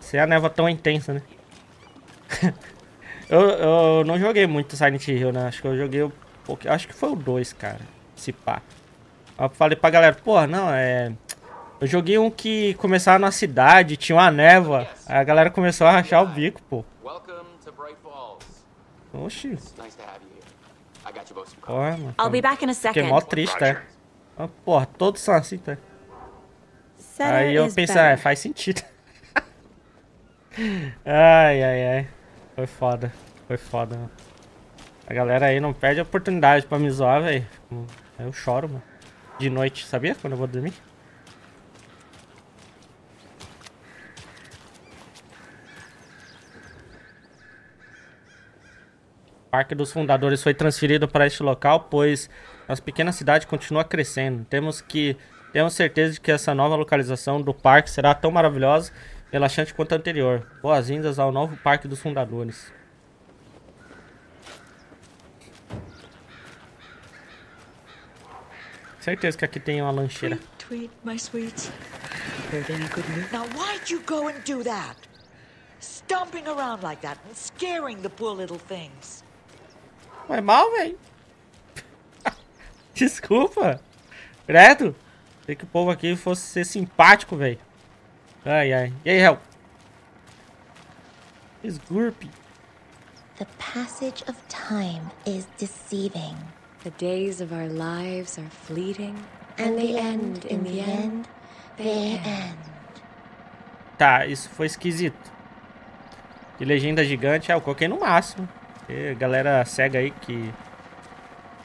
A: Sem a névoa tão intensa, né? eu, eu não joguei muito Silent Hill, né? Acho que eu joguei um pouquinho. Acho que foi o 2, cara. Se pá. Eu falei pra galera, porra, não, é. Eu joguei um que começava na cidade, tinha uma névoa. Aí a galera começou a rachar o bico, pô. Oxi. Porra, mano.
I: I'll be back in a
A: Fiquei mó triste, tá? Ah, Porra, todos são assim, tá? Aí eu pensei, ah, faz sentido. ai, ai, ai. Foi foda. Foi foda, mano. A galera aí não perde a oportunidade pra me zoar, velho. Aí eu choro, mano. De noite, sabia? Quando eu vou dormir. Parque dos Fundadores foi transferido para este local, pois nossa pequena cidade continua crescendo. Temos que temos certeza de que essa nova localização do parque será tão maravilhosa e relaxante quanto a anterior. Boas-vindas ao novo Parque dos Fundadores. Certeza que aqui tem uma lancheira.
N: Tweet, my sweets. Now, why'd you go and do that? Stomping around like that and scaring the poor little things.
A: Foi mal, velho. Desculpa. Credo. Sei que o povo aqui fosse ser simpático, velho. Ai, ai. E aí, Hel? Sgurp.
O: The passage of time is deceiving.
P: The days of our lives are fleeting,
O: And the end, in the end, they end.
A: Tá, isso foi esquisito. De legenda gigante, é, eu coloquei no máximo. E galera cega aí que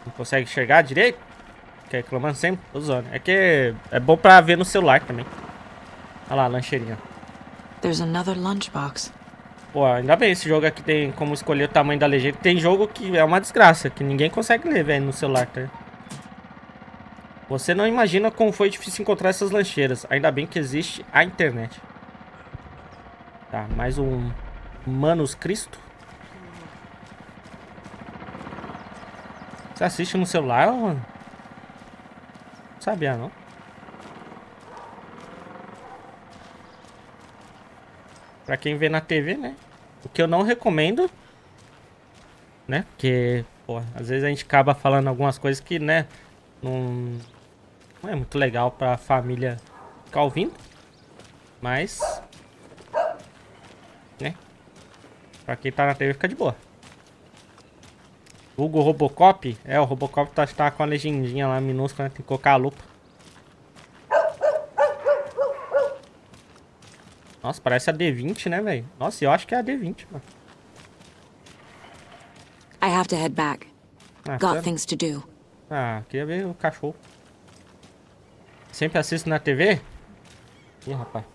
A: não consegue enxergar direito. Fica reclamando sempre, tô zoando. É que é bom pra ver no celular também. Olha lá, lancheirinha.
I: There's another lunchbox.
A: Pô, ainda bem esse jogo aqui tem como escolher o tamanho da legenda. Tem jogo que é uma desgraça, que ninguém consegue ler, velho, no celular, tá? Você não imagina como foi difícil encontrar essas lancheiras. Ainda bem que existe a internet. Tá, mais um manuscrito. Você assiste no celular, mano? Não sabia, não. Pra quem vê na TV, né? O que eu não recomendo, né? Porque, pô, às vezes a gente acaba falando algumas coisas que, né? Não, não é muito legal pra família ficar ouvindo. Mas, né? Pra quem tá na TV fica de boa. Hugo Robocop? É, o Robocop tá, tá com a legendinha lá minúscula, né? Tem que colocar a lupa. Nossa, parece a D20, né, velho? Nossa, eu acho que é a D20, mano.
I: I have to head back.
A: Ah,
I: Got things to do.
A: Ah, queria ver o cachorro. Sempre assisto na TV? Ih, rapaz.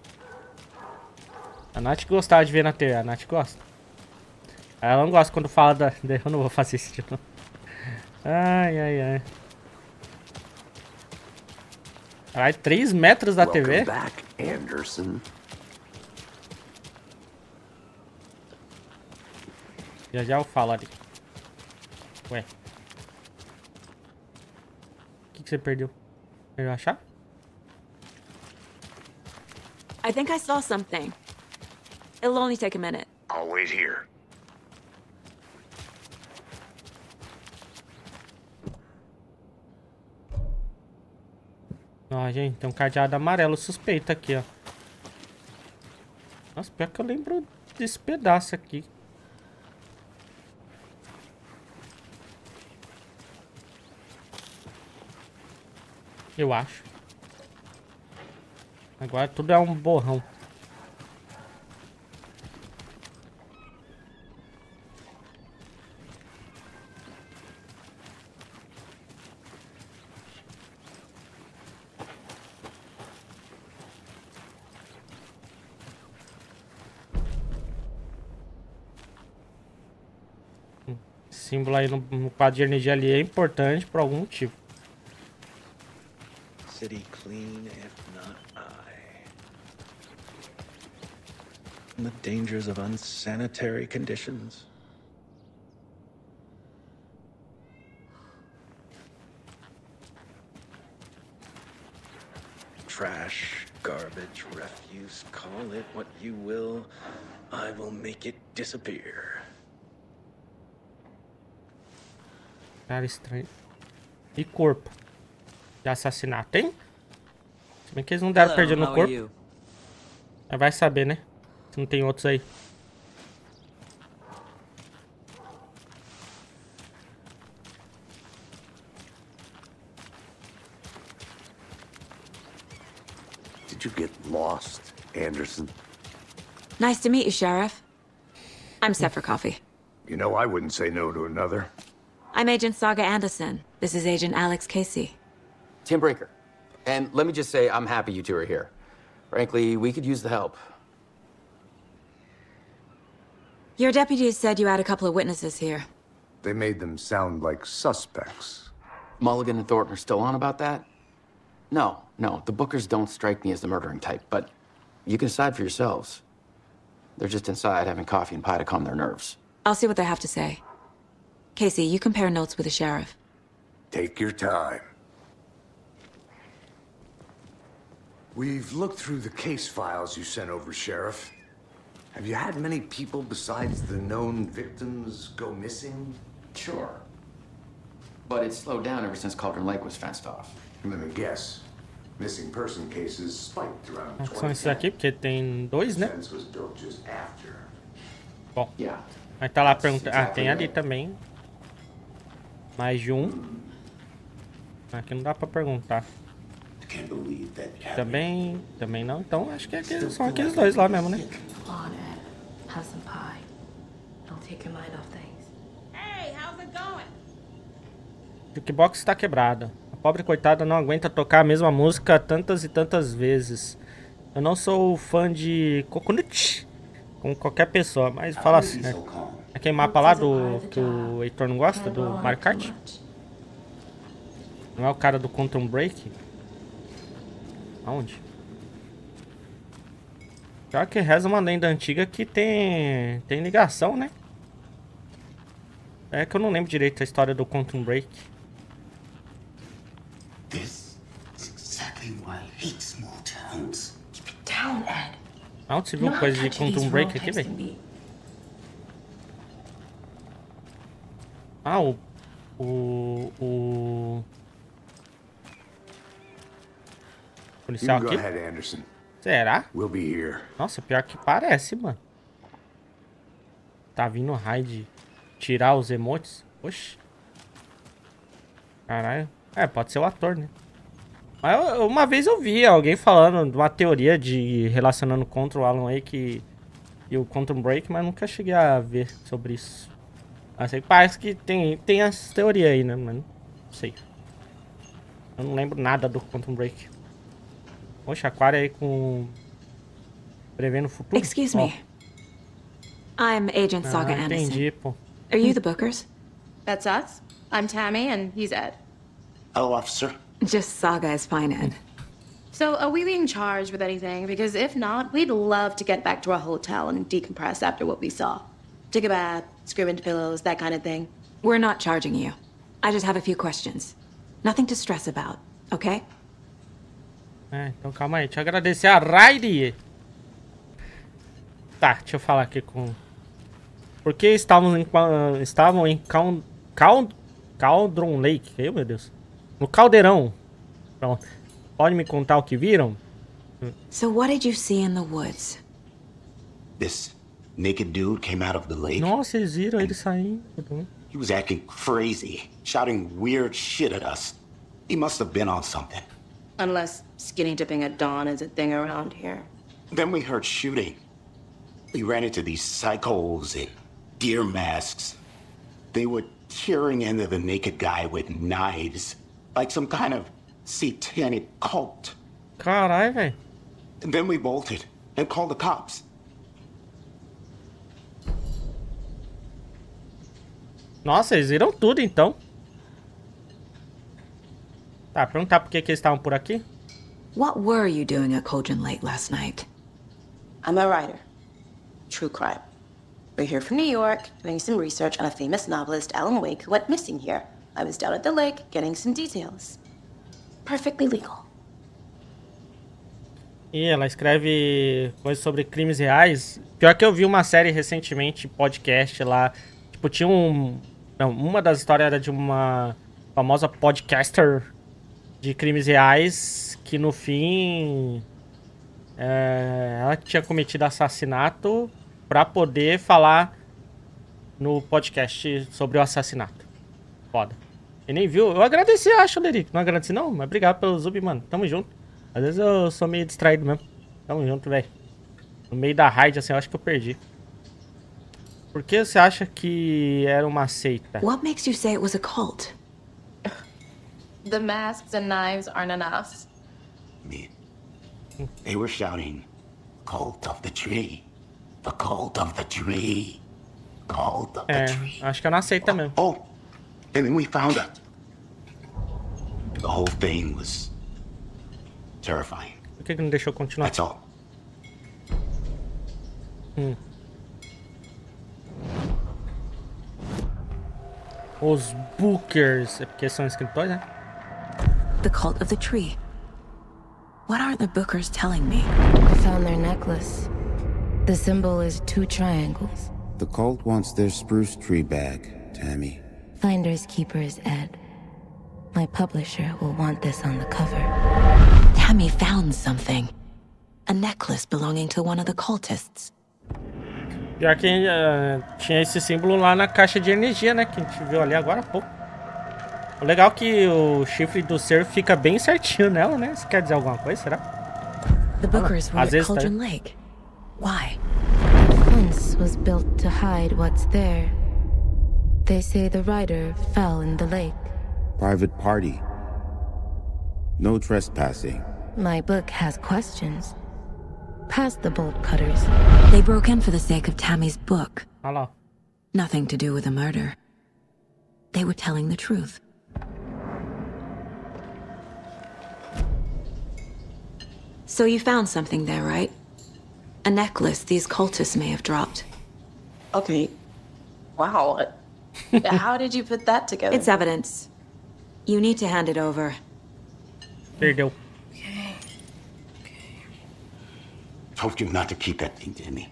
A: A Nath gostava de ver na TV, a Nath gosta. Ela não gosta quando fala da... Eu não vou fazer isso de novo. Ai, ai, ai. Caralho, 3 metros da TV?
B: Back, Anderson.
A: Já já eu falo ali. Ué. O que, que você perdeu? Perdeu a chave?
I: I think I saw something. It'll only take a minute.
B: I'll wait here.
A: Ó, gente, tem um cadeado amarelo suspeito aqui, ó. Nossa, pior que eu lembro desse pedaço aqui. Eu acho. Agora tudo é um borrão. Símbolo aí no, no quadro de energia ali é importante por algum motivo.
M: City clean, if not I. The dangers of unsanitary conditions. Trash, garbage, refuse, call it what you will. I will make it disappear.
A: Cara estranho. E corpo. De assassinato, hein? Se bem que eles não deram
Q: Hello,
A: perder no corpo.
Q: you?
A: Mas vai saber, né? Se não tem outros aí.
B: Did you get lost, Anderson?
I: Nice to meet you, Sheriff. I'm set for coffee.
B: You know, I wouldn't say no to another.
I: I'm Agent Saga Anderson. This is Agent Alex Casey.
R: Tim Breaker. And let me just say, I'm happy you two are here. Frankly, we could use the help.
I: Your deputies said you had a couple of witnesses here.
B: They made them sound like suspects.
R: Mulligan and Thornton are still on about that? No, no, the Bookers don't strike me as the murdering type, but you can decide for yourselves. They're just inside having coffee and pie to calm their nerves.
I: I'll see what they have to say. Casey, you compare notes with the sheriff.
B: Take your time. We've looked through the case files you sent over, Sheriff. Have you had many people besides the known victims go missing?
R: Sure. But it's slowed down ever since Cauldron Lake was fenced off.
B: Let me guess. Missing person cases spiked around
A: Acho que são esses aqui, porque tem dois, né?
B: Fence was built just after.
A: Bom.
R: Yeah.
A: Mas tá lá perguntando. Ah, tem ali também. Mais de um. Aqui não dá pra perguntar. Também, também não. Então acho que é aqueles- são aqueles dois lá mesmo, né? Jukebox está quebrada. A pobre coitada não aguenta tocar a mesma música tantas e tantas vezes. Eu não sou fã de Coconut com qualquer pessoa, mas fala assim. É, aquele mapa lá do que o Heitor não gosta, do Mario Kart? Não é o cara do Quantum Break? Aonde? Já que reza uma lenda antiga que tem, tem ligação, né? É que eu não lembro direito a história do Quantum Break.
H: This is exactly why I hate small towns.
O: Keep it down, Ed.
A: Aonde você viu coisa de Quantum Break aqui, velho?
O: can be-
A: Ah, o. O. O. Policial aqui? Será? Nossa, pior que parece, mano. Tá vindo o raid tirar os emotes? Oxi. Caralho. É, pode ser o ator, né? Mas eu- uma vez eu vi alguém falando de uma teoria de relacionando contra o Alan Wake e, e o Quantum Break, mas nunca cheguei a ver sobre isso. Que parece que tem, tem essa teoria aí, né? Mas não sei. Eu não lembro nada do Quantum Break. Poxa, aquário aí com. Prevendo o futuro.
C: Excuse
A: Ó.
C: me. I'm Agent
A: Ah,
C: Saga Anderson.
A: entendi, pô.
C: Are you the Bookers?
Q: That's us. I'm Tammy, and he's Ed.
H: Hello, officer.
C: Just Saga is fine, Ed.
Q: So, are we being charged with anything? Because if not, we'd love to get back to our hotel and decompress after what we saw. Take a bath, scream into pillows, that kind of thing.
C: We're not charging you. I just have a few questions. Nothing to stress about, okay?
A: É, então calma aí. Deixa eu agradecer a Rairi. Tá, deixa eu falar aqui com. Por que estavam em, estavam em Cal, Cal, Cauldron Lake? Eu, meu Deus. No caldeirão. Pronto. Pode me contar o que viram?
C: So what did you see in the woods?
H: This naked dude came out of the lake.
A: Nossa, eles viram ele saindo.
H: He was acting crazy, shouting weird shit at us. He must have been on something.
Q: Unless skinny dipping at dawn is a thing around here.
H: Then we heard shooting. We ran into these psychos in deer masks. They were tearing into the naked guy with knives, like some kind of satanic cult.
A: Caralho, velho.
H: And then we bolted and called the cops.
A: Nossa, eles viram tudo então. Tá, perguntar por que, que eles estavam por aqui?
C: What were you doing at Cauldron Lake last night?
Q: I'm a writer. True crime. We're here from New York, doing some research on a famous novelist, Alan Wake, who went missing here. I was down at the lake, getting some details. Perfectly legal.
A: E ela escreve coisas sobre crimes reais. Pior que eu vi uma série recentemente, podcast lá. Tipo, tinha um. Não, uma das histórias era de uma famosa podcaster de crimes reais que no fim. é, ela tinha cometido assassinato pra poder falar no podcast sobre o assassinato. Foda. E nem viu. Eu agradeci, acho, Lerico. Não agradeci, não, mas obrigado pelo sub, mano. Tamo junto. Às vezes eu sou meio distraído mesmo. Tamo junto, velho. No meio da raid, assim, eu acho que eu perdi. Por que você acha que era uma seita?
C: What makes you say it was a cult?
Q: The masks and knives aren't enough.
H: They were shouting, Cult of the tree. The cult of the tree. Cult of the
A: É,
H: tree.
A: acho que é uma seita mesmo.
H: Oh, and then we found out. The whole thing was terrifying.
A: Por que, que não deixou continuar?
H: That's all.
A: Hum. Os Bookers. É porque são um escritores, né?
C: The cult of the tree. What are the Bookers telling me?
O: I found their necklace. The symbol is two triangles.
S: The cult wants their spruce tree back, Tammy.
O: Finders keepers, Ed. My publisher will want this on the cover.
C: Tammy found something. A necklace belonging to one of the cultists.
A: Pior que eh, tinha esse símbolo lá na caixa de energia, né? Que a gente viu ali agora há pouco. O legal é que o chifre do ser fica bem certinho nela, né? Isso quer dizer alguma coisa, será?
C: The Bookers were
A: Às
C: at
A: vezes tá-
C: Cauldron Lake. Why?
O: Once was built to hide what's there. They say the rider fell in the lake.
S: Private party. No trespassing.
O: My book has questions. Past the bolt cutters.
C: They broke in for the sake of Tammy's book.
A: Olha lá.
C: Nothing to do with a murder. They were telling the truth. So you found something there, right? A necklace these cultists may have dropped.
Q: Okay. Wow. How did you put that together?
C: It's evidence. You need to hand it over.
A: Perdeu.
H: Told you not to keep that thing, Tammy.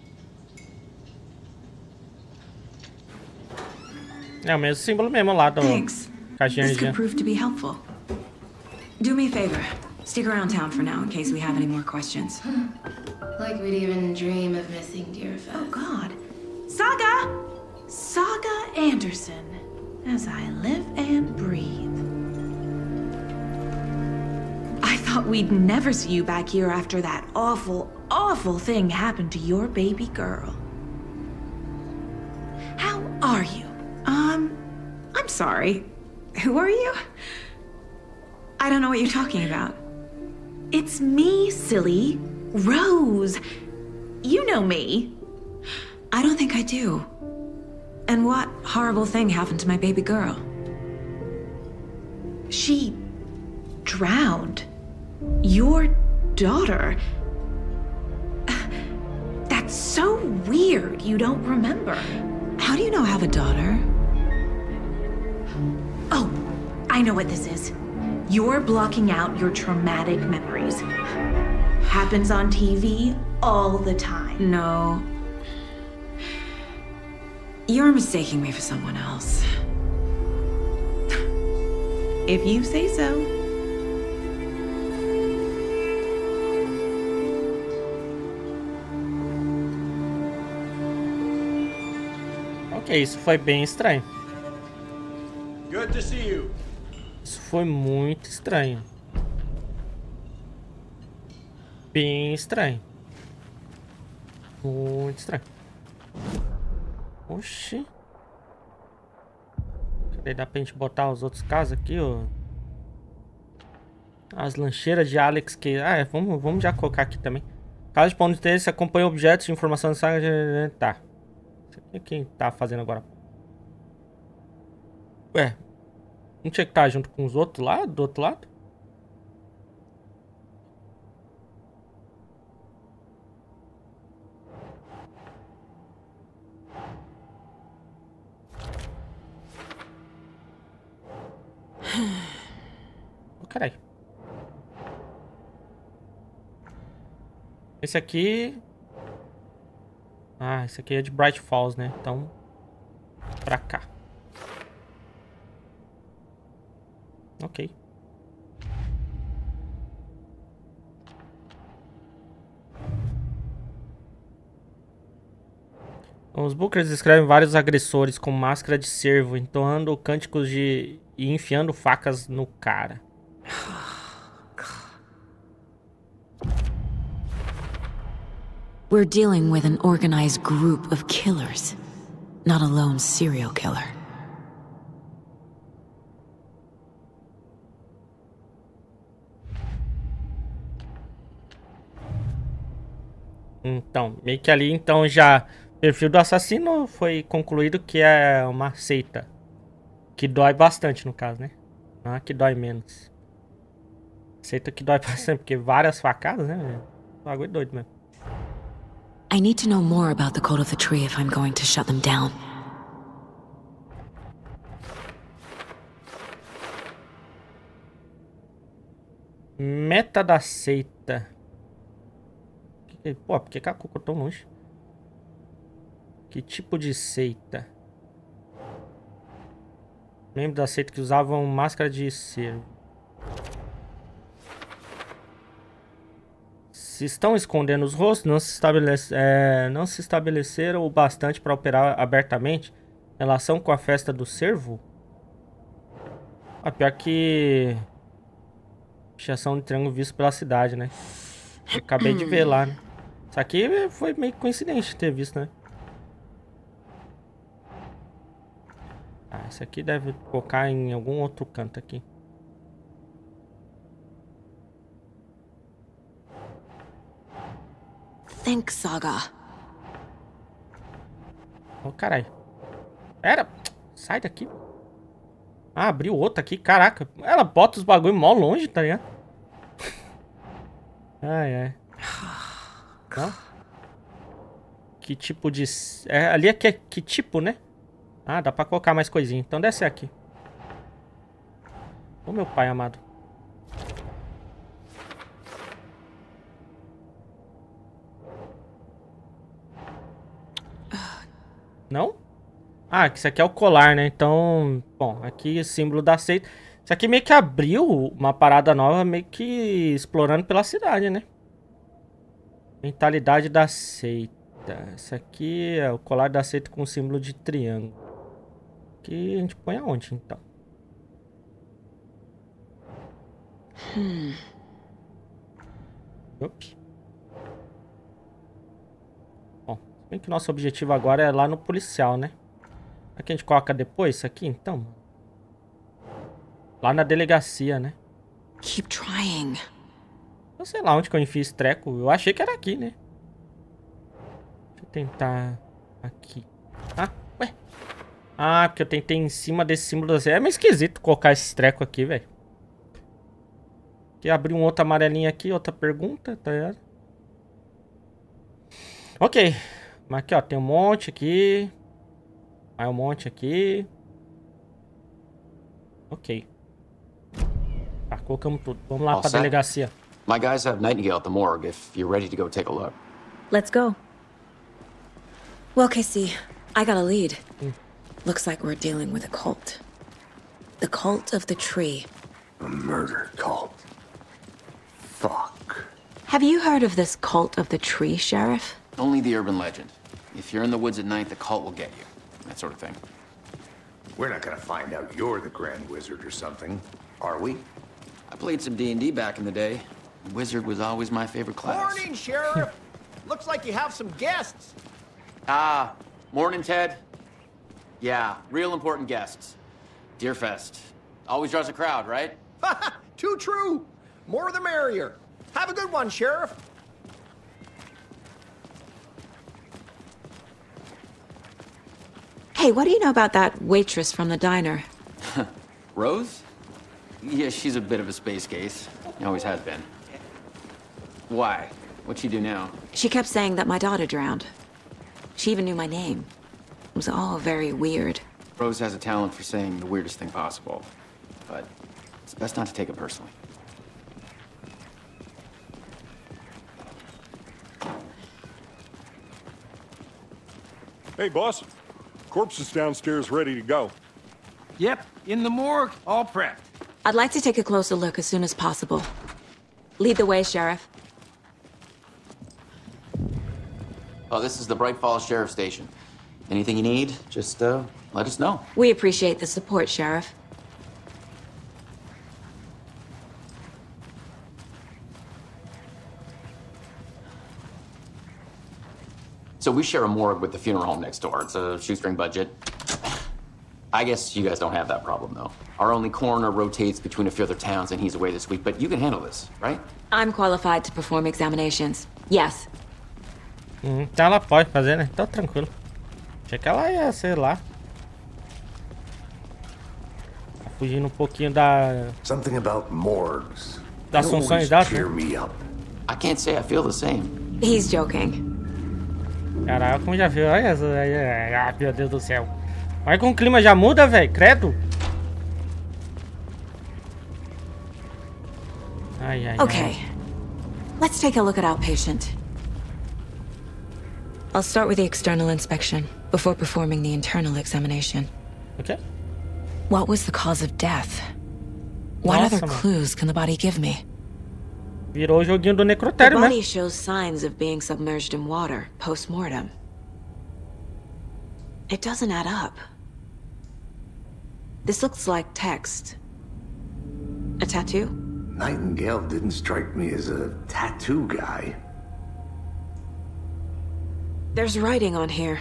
A: É o mesmo símbolo mesmo lá do
C: Thanks.
A: caixa de
C: This could
A: energia.
C: prove to be helpful. Do me a favor. Stick around town for now in case we have any more questions.
O: Like we'd even dream of missing Deerfest.
T: Oh, God. Saga! Saga Anderson. As I live and breathe. I thought we'd never see you back here after that awful, awful thing happened to your baby girl. How are you?
C: Um, I'm sorry. Who are you? I don't know what you're talking about.
T: It's me, silly. Rose. You know me.
I: I don't think I do. And what horrible thing happened to my baby girl?
T: She drowned. Your daughter. That's so weird you don't remember.
I: How do you know I have a daughter?
T: Oh, I know what this is. You're blocking out your traumatic memories. Happens on TV all the time.
I: No. You're mistaking me for someone else.
T: If you say so.
A: Ok, isso foi bem estranho.
M: Good to see you.
A: Isso foi muito estranho. Bem estranho. Muito estranho. Oxi. Cadê? Dá pra gente botar os outros casos aqui, ó. As lancheiras de Alex que... Ah, é, vamos, vamos já colocar aqui também. Caso de pão de interesse, acompanha objetos de informação. Tá. É quem tá fazendo agora. Ué. Não tinha que estar junto com os outros lá, do outro lado? Oh, caralho. Esse aqui... Ah, esse aqui é de Bright Falls, né? Então, pra cá. Ok. Os Bookers descrevem vários agressores com máscara de cervo, entoando cânticos de... e enfiando facas no cara.
C: We're dealing with an organized group of killers, not a lone serial killer.
A: Então, meio que ali, então já... O perfil do assassino foi concluído que é uma seita. Que dói bastante, no caso, né? Não é que dói menos. Seita que dói bastante, porque várias facadas, né? O bagulho é doido mesmo.
C: I need to know more about the Code of the Tree if I'm going to shut them down.
A: Meta da seita. Pô, por que a Coco tão longe? Que tipo de seita? Membro da seita que usavam máscara de cervo. Se estão escondendo os rostos, não se, estabelece, é, não se estabeleceram o bastante para operar abertamente em relação com a festa do cervo? Ah, pior que... Pichação de triângulo visto pela cidade, né? Acabei de ver lá, né? Isso aqui foi meio coincidente ter visto, né? Ah, esse aqui deve colocar em algum outro canto aqui.
C: Think, Saga.
A: Ô, caralho. Era. Sai daqui. Ah, abriu outro aqui. Caraca. Ela bota os bagulho mó longe, tá ligado? ai, ai. Não? Que tipo de... É, ali é que, que tipo, né? Ah, dá pra colocar mais coisinha. Então desce aqui. Ô, meu pai amado. Não? Ah, que isso aqui é o colar, né? Então, bom, aqui símbolo da seita. Isso aqui meio que abriu uma parada nova, meio que explorando pela cidade, né? Mentalidade da seita. Isso aqui é o colar da seita com símbolo de triângulo. Que a gente põe aonde, então?
C: Hmm.
A: Ops. Bem que o nosso objetivo agora é lá no policial, né? Aqui a gente coloca depois isso aqui, então? Lá na delegacia, né?
C: Keep trying.
A: Eu sei lá onde que eu enfio esse treco. Eu achei que era aqui, né? Deixa eu tentar... Aqui. Ah, ué. Ah, porque eu tentei em cima desse símbolo assim. É meio esquisito colocar esse treco aqui, velho. Aqui abrir um outro amarelinho aqui, outra pergunta, tá ligado? Ok. Mas aqui, ó, tem um monte aqui. Mais um monte aqui. Ok. Tá, colocamos tudo. Vamos lá
R: All
A: pra
R: set?
A: delegacia.
R: My guys have Nightingale at the morgue if you're ready to go take a look.
C: Let's go. Well, Casey, I got a lead. Looks like we're dealing with a cult. The cult of the tree.
B: A murder cult. Fuck.
I: Have you heard of this cult of the tree, Sheriff?
R: Only the urban legend. If you're in the woods at night, the cult will get you. That sort of thing.
B: We're not gonna find out you're the Grand Wizard or something, are we?
R: I played some D&D back in the day. Wizard was always my favorite class.
U: Morning, Sheriff. Looks like you have some guests.
R: Ah, morning, Ted. Yeah, real important guests. Deerfest. Always draws a crowd, right?
U: Too true. More the merrier. Have a good one, Sheriff.
I: Hey, what do you know about that waitress from the diner?
R: Rose? Yeah, she's a bit of a space case. Always has been. Why? What'd she do now?
I: She kept saying that my daughter drowned. She even knew my name. It was all very weird.
R: Rose has a talent for saying the weirdest thing possible. But it's best not to take it personally.
V: Hey, boss. Corpse is downstairs ready to go.
G: Yep, in the morgue, all prepped.
I: I'd like to take a closer look as soon as possible. Lead the way, Sheriff.
R: Oh, this is the Bright Falls Sheriff Station. Anything you need, just uh, let us know.
I: We appreciate the support, Sheriff.
R: So we share a morgue with the funeral home next door. It's a shoestring budget. I guess you guys don't have that problem, though. Our only coroner rotates between a few other towns, and he's away this week, but you can handle this, right?
I: I'm qualified to perform examinations. Yes.
A: Uhum, então ela pode fazer, né? Então tranquilo. Achei que ela ia, sei lá. Tá fugindo um pouquinho da.
B: Something about morgues.
A: Das
B: They
A: funções
B: always
A: dela.
B: cheer me up.
R: I can't say I feel the same.
I: He's joking.
A: Caralho, como já viu? Olha essa. Ah, meu Deus do céu. Olha como o clima já muda, velho. Credo. Ai, ai,
I: Okay. Let's take a look at outpatient. I'll start with the external inspection before performing the internal examination.
A: Okay.
C: What was the cause of death? What other clues can the body give me?
A: Virou o joguinho do
I: The
A: necrotério, né?
I: body shows signs of being submerged in water post-mortem. It doesn't add up. This looks like text. A tattoo?
B: Nightingale didn't strike me as a tattoo guy.
I: There's writing on here.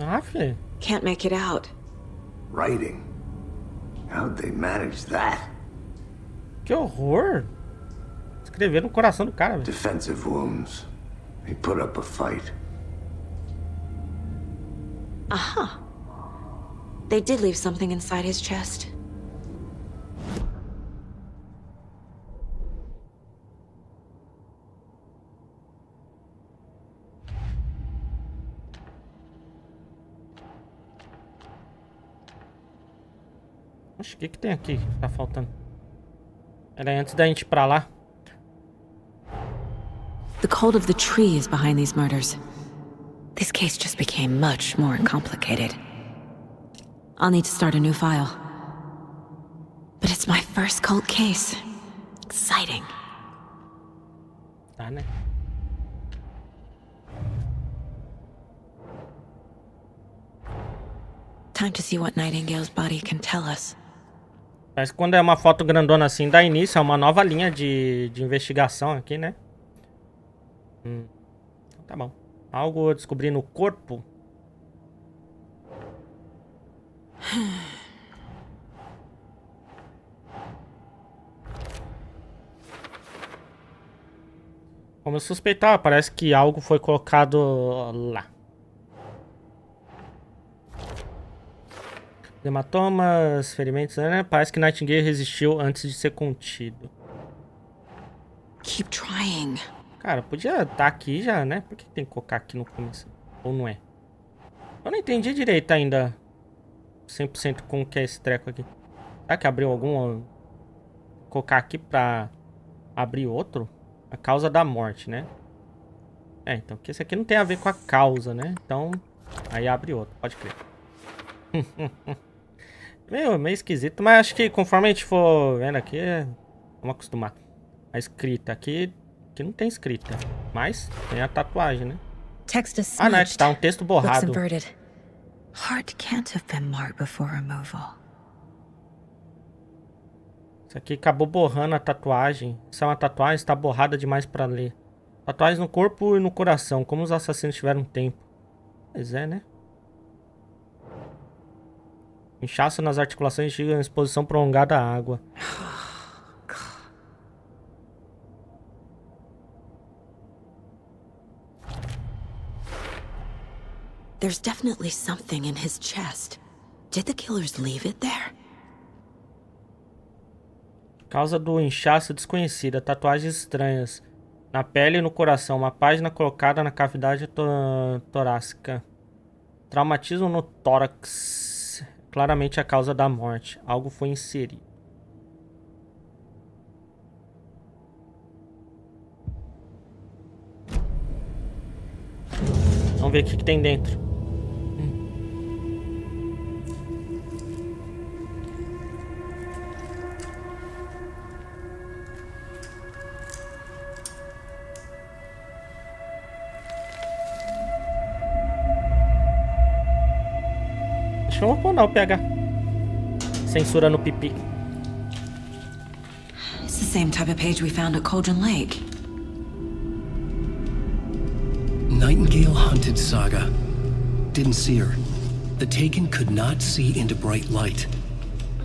A: Ah, filho.
I: Can't make it out.
B: Writing. How'd they manage that?
A: Que horror. Escrever no coração do cara, velho.
B: Defensive wounds. He put up a fight.
I: Aha. They did leave something inside his chest.
A: Oxe, o que que tem aqui que tá faltando? Era antes da gente ir pra lá.
C: The cult of the tree is behind these murders. This case just became much more complicated. I'll need to start a new file. But it's my first cult case. Exciting. Time to see what Nightingale's body can tell us.
A: Mas quando é uma foto grandona assim, dá início a uma nova linha de, de investigação aqui, né? Hum. Então Tá bom. Algo eu descobri no corpo. Como eu suspeitava, parece que algo foi colocado lá. Hematomas, ferimentos, né? Parece que Nightingale resistiu antes de ser contido.
C: Keep trying.
A: Cara, podia estar aqui já, né? Por que tem que colocar aqui no começo? Ou não é? Eu não entendi direito ainda 100% como que é esse treco aqui. Será que abriu algum... Colocar aqui pra abrir outro? A causa da morte, né? É, então, porque esse aqui não tem a ver com a causa, né? Então, aí abre outro, pode crer. meio, meio esquisito, mas acho que conforme a gente for vendo aqui, vamos acostumar. A escrita aqui, que não tem escrita, mas tem a tatuagem, né?
W: Text is
A: Ah, não,
W: smudged.
A: tá um texto borrado.
W: Heart can't have been marked before removal.
A: Isso aqui acabou borrando a tatuagem. Isso é uma tatuagem, está borrada demais pra ler. Tatuagens no corpo e no coração, como os assassinos tiveram tempo. Pois é, né? Inchaço nas articulações chega em exposição prolongada à água.
C: There's definitely something in his chest. Did the killers leave it there?
A: Causa do inchaço desconhecida. Tatuagens estranhas. Na pele e no coração. Uma página colocada na cavidade to- torácica. Traumatismo no tórax. Claramente a causa da morte. Algo foi inserido. Vamos ver o que, que tem dentro. Acho que eu não, PH. Censura no pipi.
C: It's the same type of page we found at Cauldron Lake.
J: Nightingale hunted Saga. Didn't see her. The Taken could not see into bright light.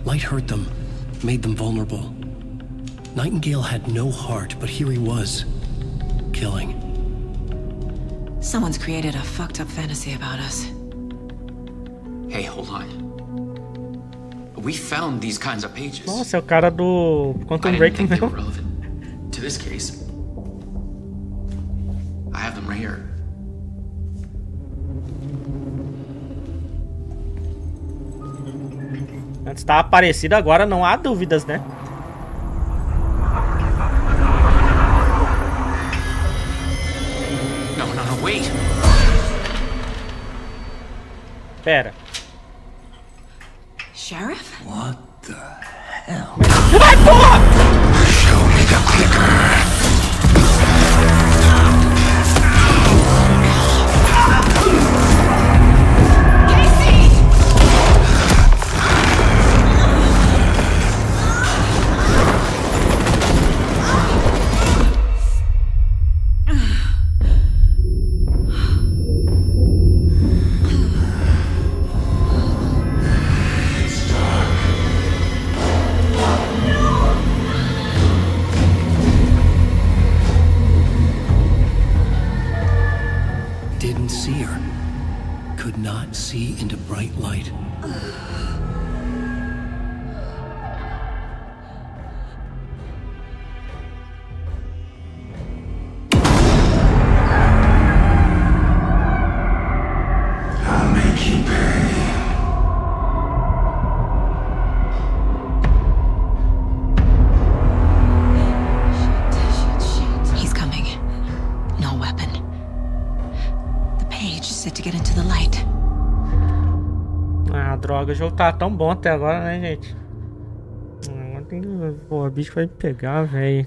J: Light hurt them, made them vulnerable. Nightingale had no heart, but here he was, killing.
C: Someone's created a fucked up fantasy about us.
R: Hey, hold on. We found these kinds of pages.
A: Nossa, é o cara do Quantum Break
R: relevant to this case. I have them right here.
A: Antes estava parecido, agora não há dúvidas, né?
R: No, no, wait.
A: Pera.
C: Sheriff?
B: What the hell?
A: Jogo tá tão bom até agora, né, gente? Pô, o bicho vai me pegar, velho.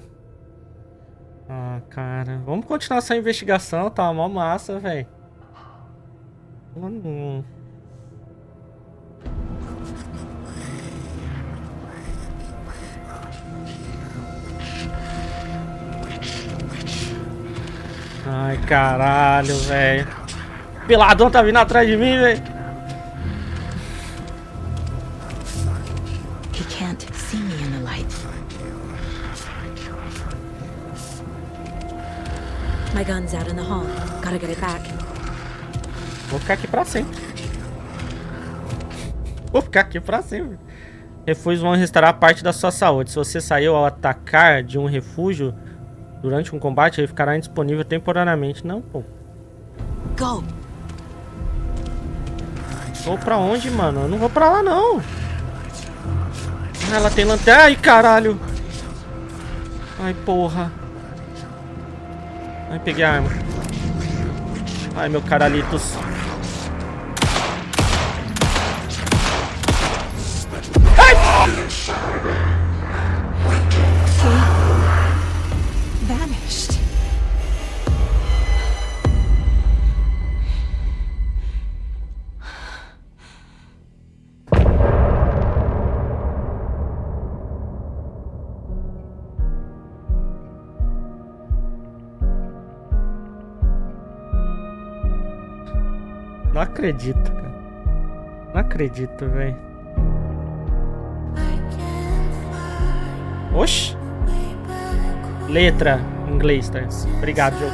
A: Ah, cara. Vamos continuar essa investigação, tá mó massa, velho. Hum. Ai, caralho, velho. Peladão tá vindo atrás de mim, velho.
C: My gun's out in the hall. Gotta get it back.
A: Vou ficar aqui pra sempre. Vou ficar aqui pra sempre. Refúgios vão restaurar parte da sua saúde. Se você saiu ao atacar de um refúgio durante um combate, ele ficará indisponível temporariamente. Não, pô.
N: Go.
A: Vou pra onde, mano? Eu não vou pra lá, não. Ah, ela tem lanterna. Ai, caralho. Ai, porra. Ai, peguei a arma. Ai, meu caralitos. Acredito, cara. Não acredito, velho. Oxi. Letra em inglês, tá? Obrigado, jogo.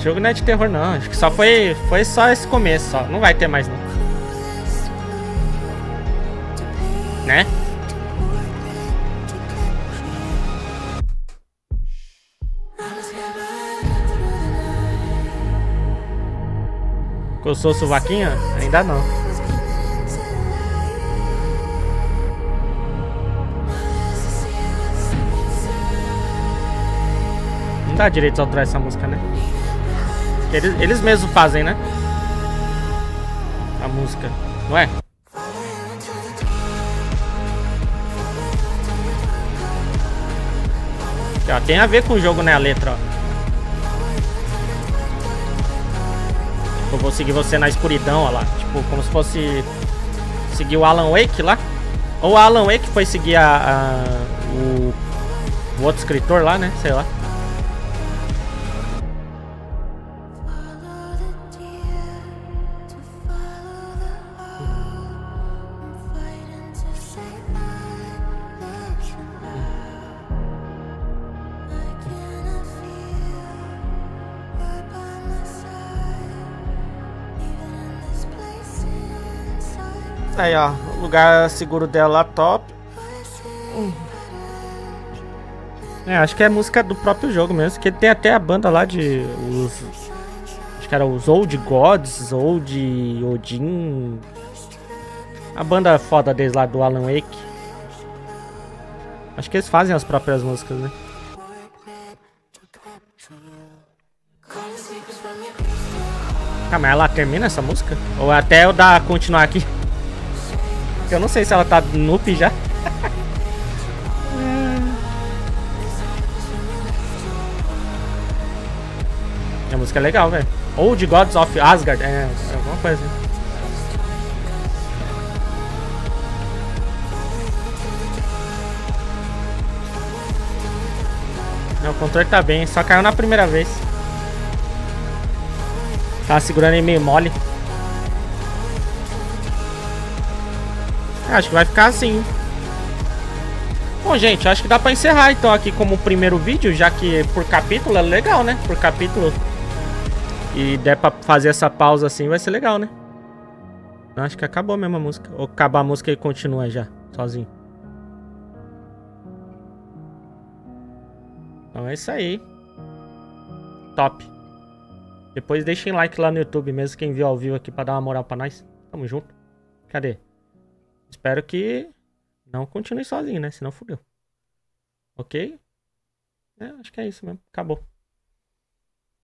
A: Jogo não é de terror não, acho que só foi, foi só esse começo, só. Não vai ter mais não. Né? Coçou o sovaquinho? Ainda não. Não dá direito autorar essa música, né? Eles, eles mesmos fazem, né? A música, não é? Ó, tem a ver com o jogo, né? A letra, ó. Eu vou seguir você na escuridão, ó lá. Tipo, como se fosse seguir o Alan Wake lá. Ou o Alan Wake foi seguir a, a o, o outro escritor lá, né? Sei lá. Lugar seguro dela top. É, acho que é música do próprio jogo mesmo. Que tem até a banda lá de. Os, acho que era os Old Gods, Old Odin. A banda foda deles lá do Alan Wake. Acho que eles fazem as próprias músicas, né? Ah, mas ela termina essa música? Ou até eu dar continuar aqui? Eu não sei se ela tá noob já. A música é legal, velho. Old Gods of Asgard. É, é alguma coisa. assim. Não, o controle tá bem, só caiu na primeira vez. Tava segurando ele meio mole. Acho que vai ficar assim. Bom, gente, acho que dá pra encerrar então aqui como primeiro vídeo, já que por capítulo é legal, né? Por capítulo. E der pra fazer essa pausa assim, vai ser legal, né? Acho que acabou mesmo a música. Ou acabar a música e continua já, sozinho. Então é isso aí. Top. Depois deixem like lá no YouTube mesmo, quem viu ao vivo aqui pra dar uma moral pra nós. Tamo junto. Cadê? Espero que não continue sozinho, né? Senão fudeu. Ok? É, acho que é isso mesmo. Acabou.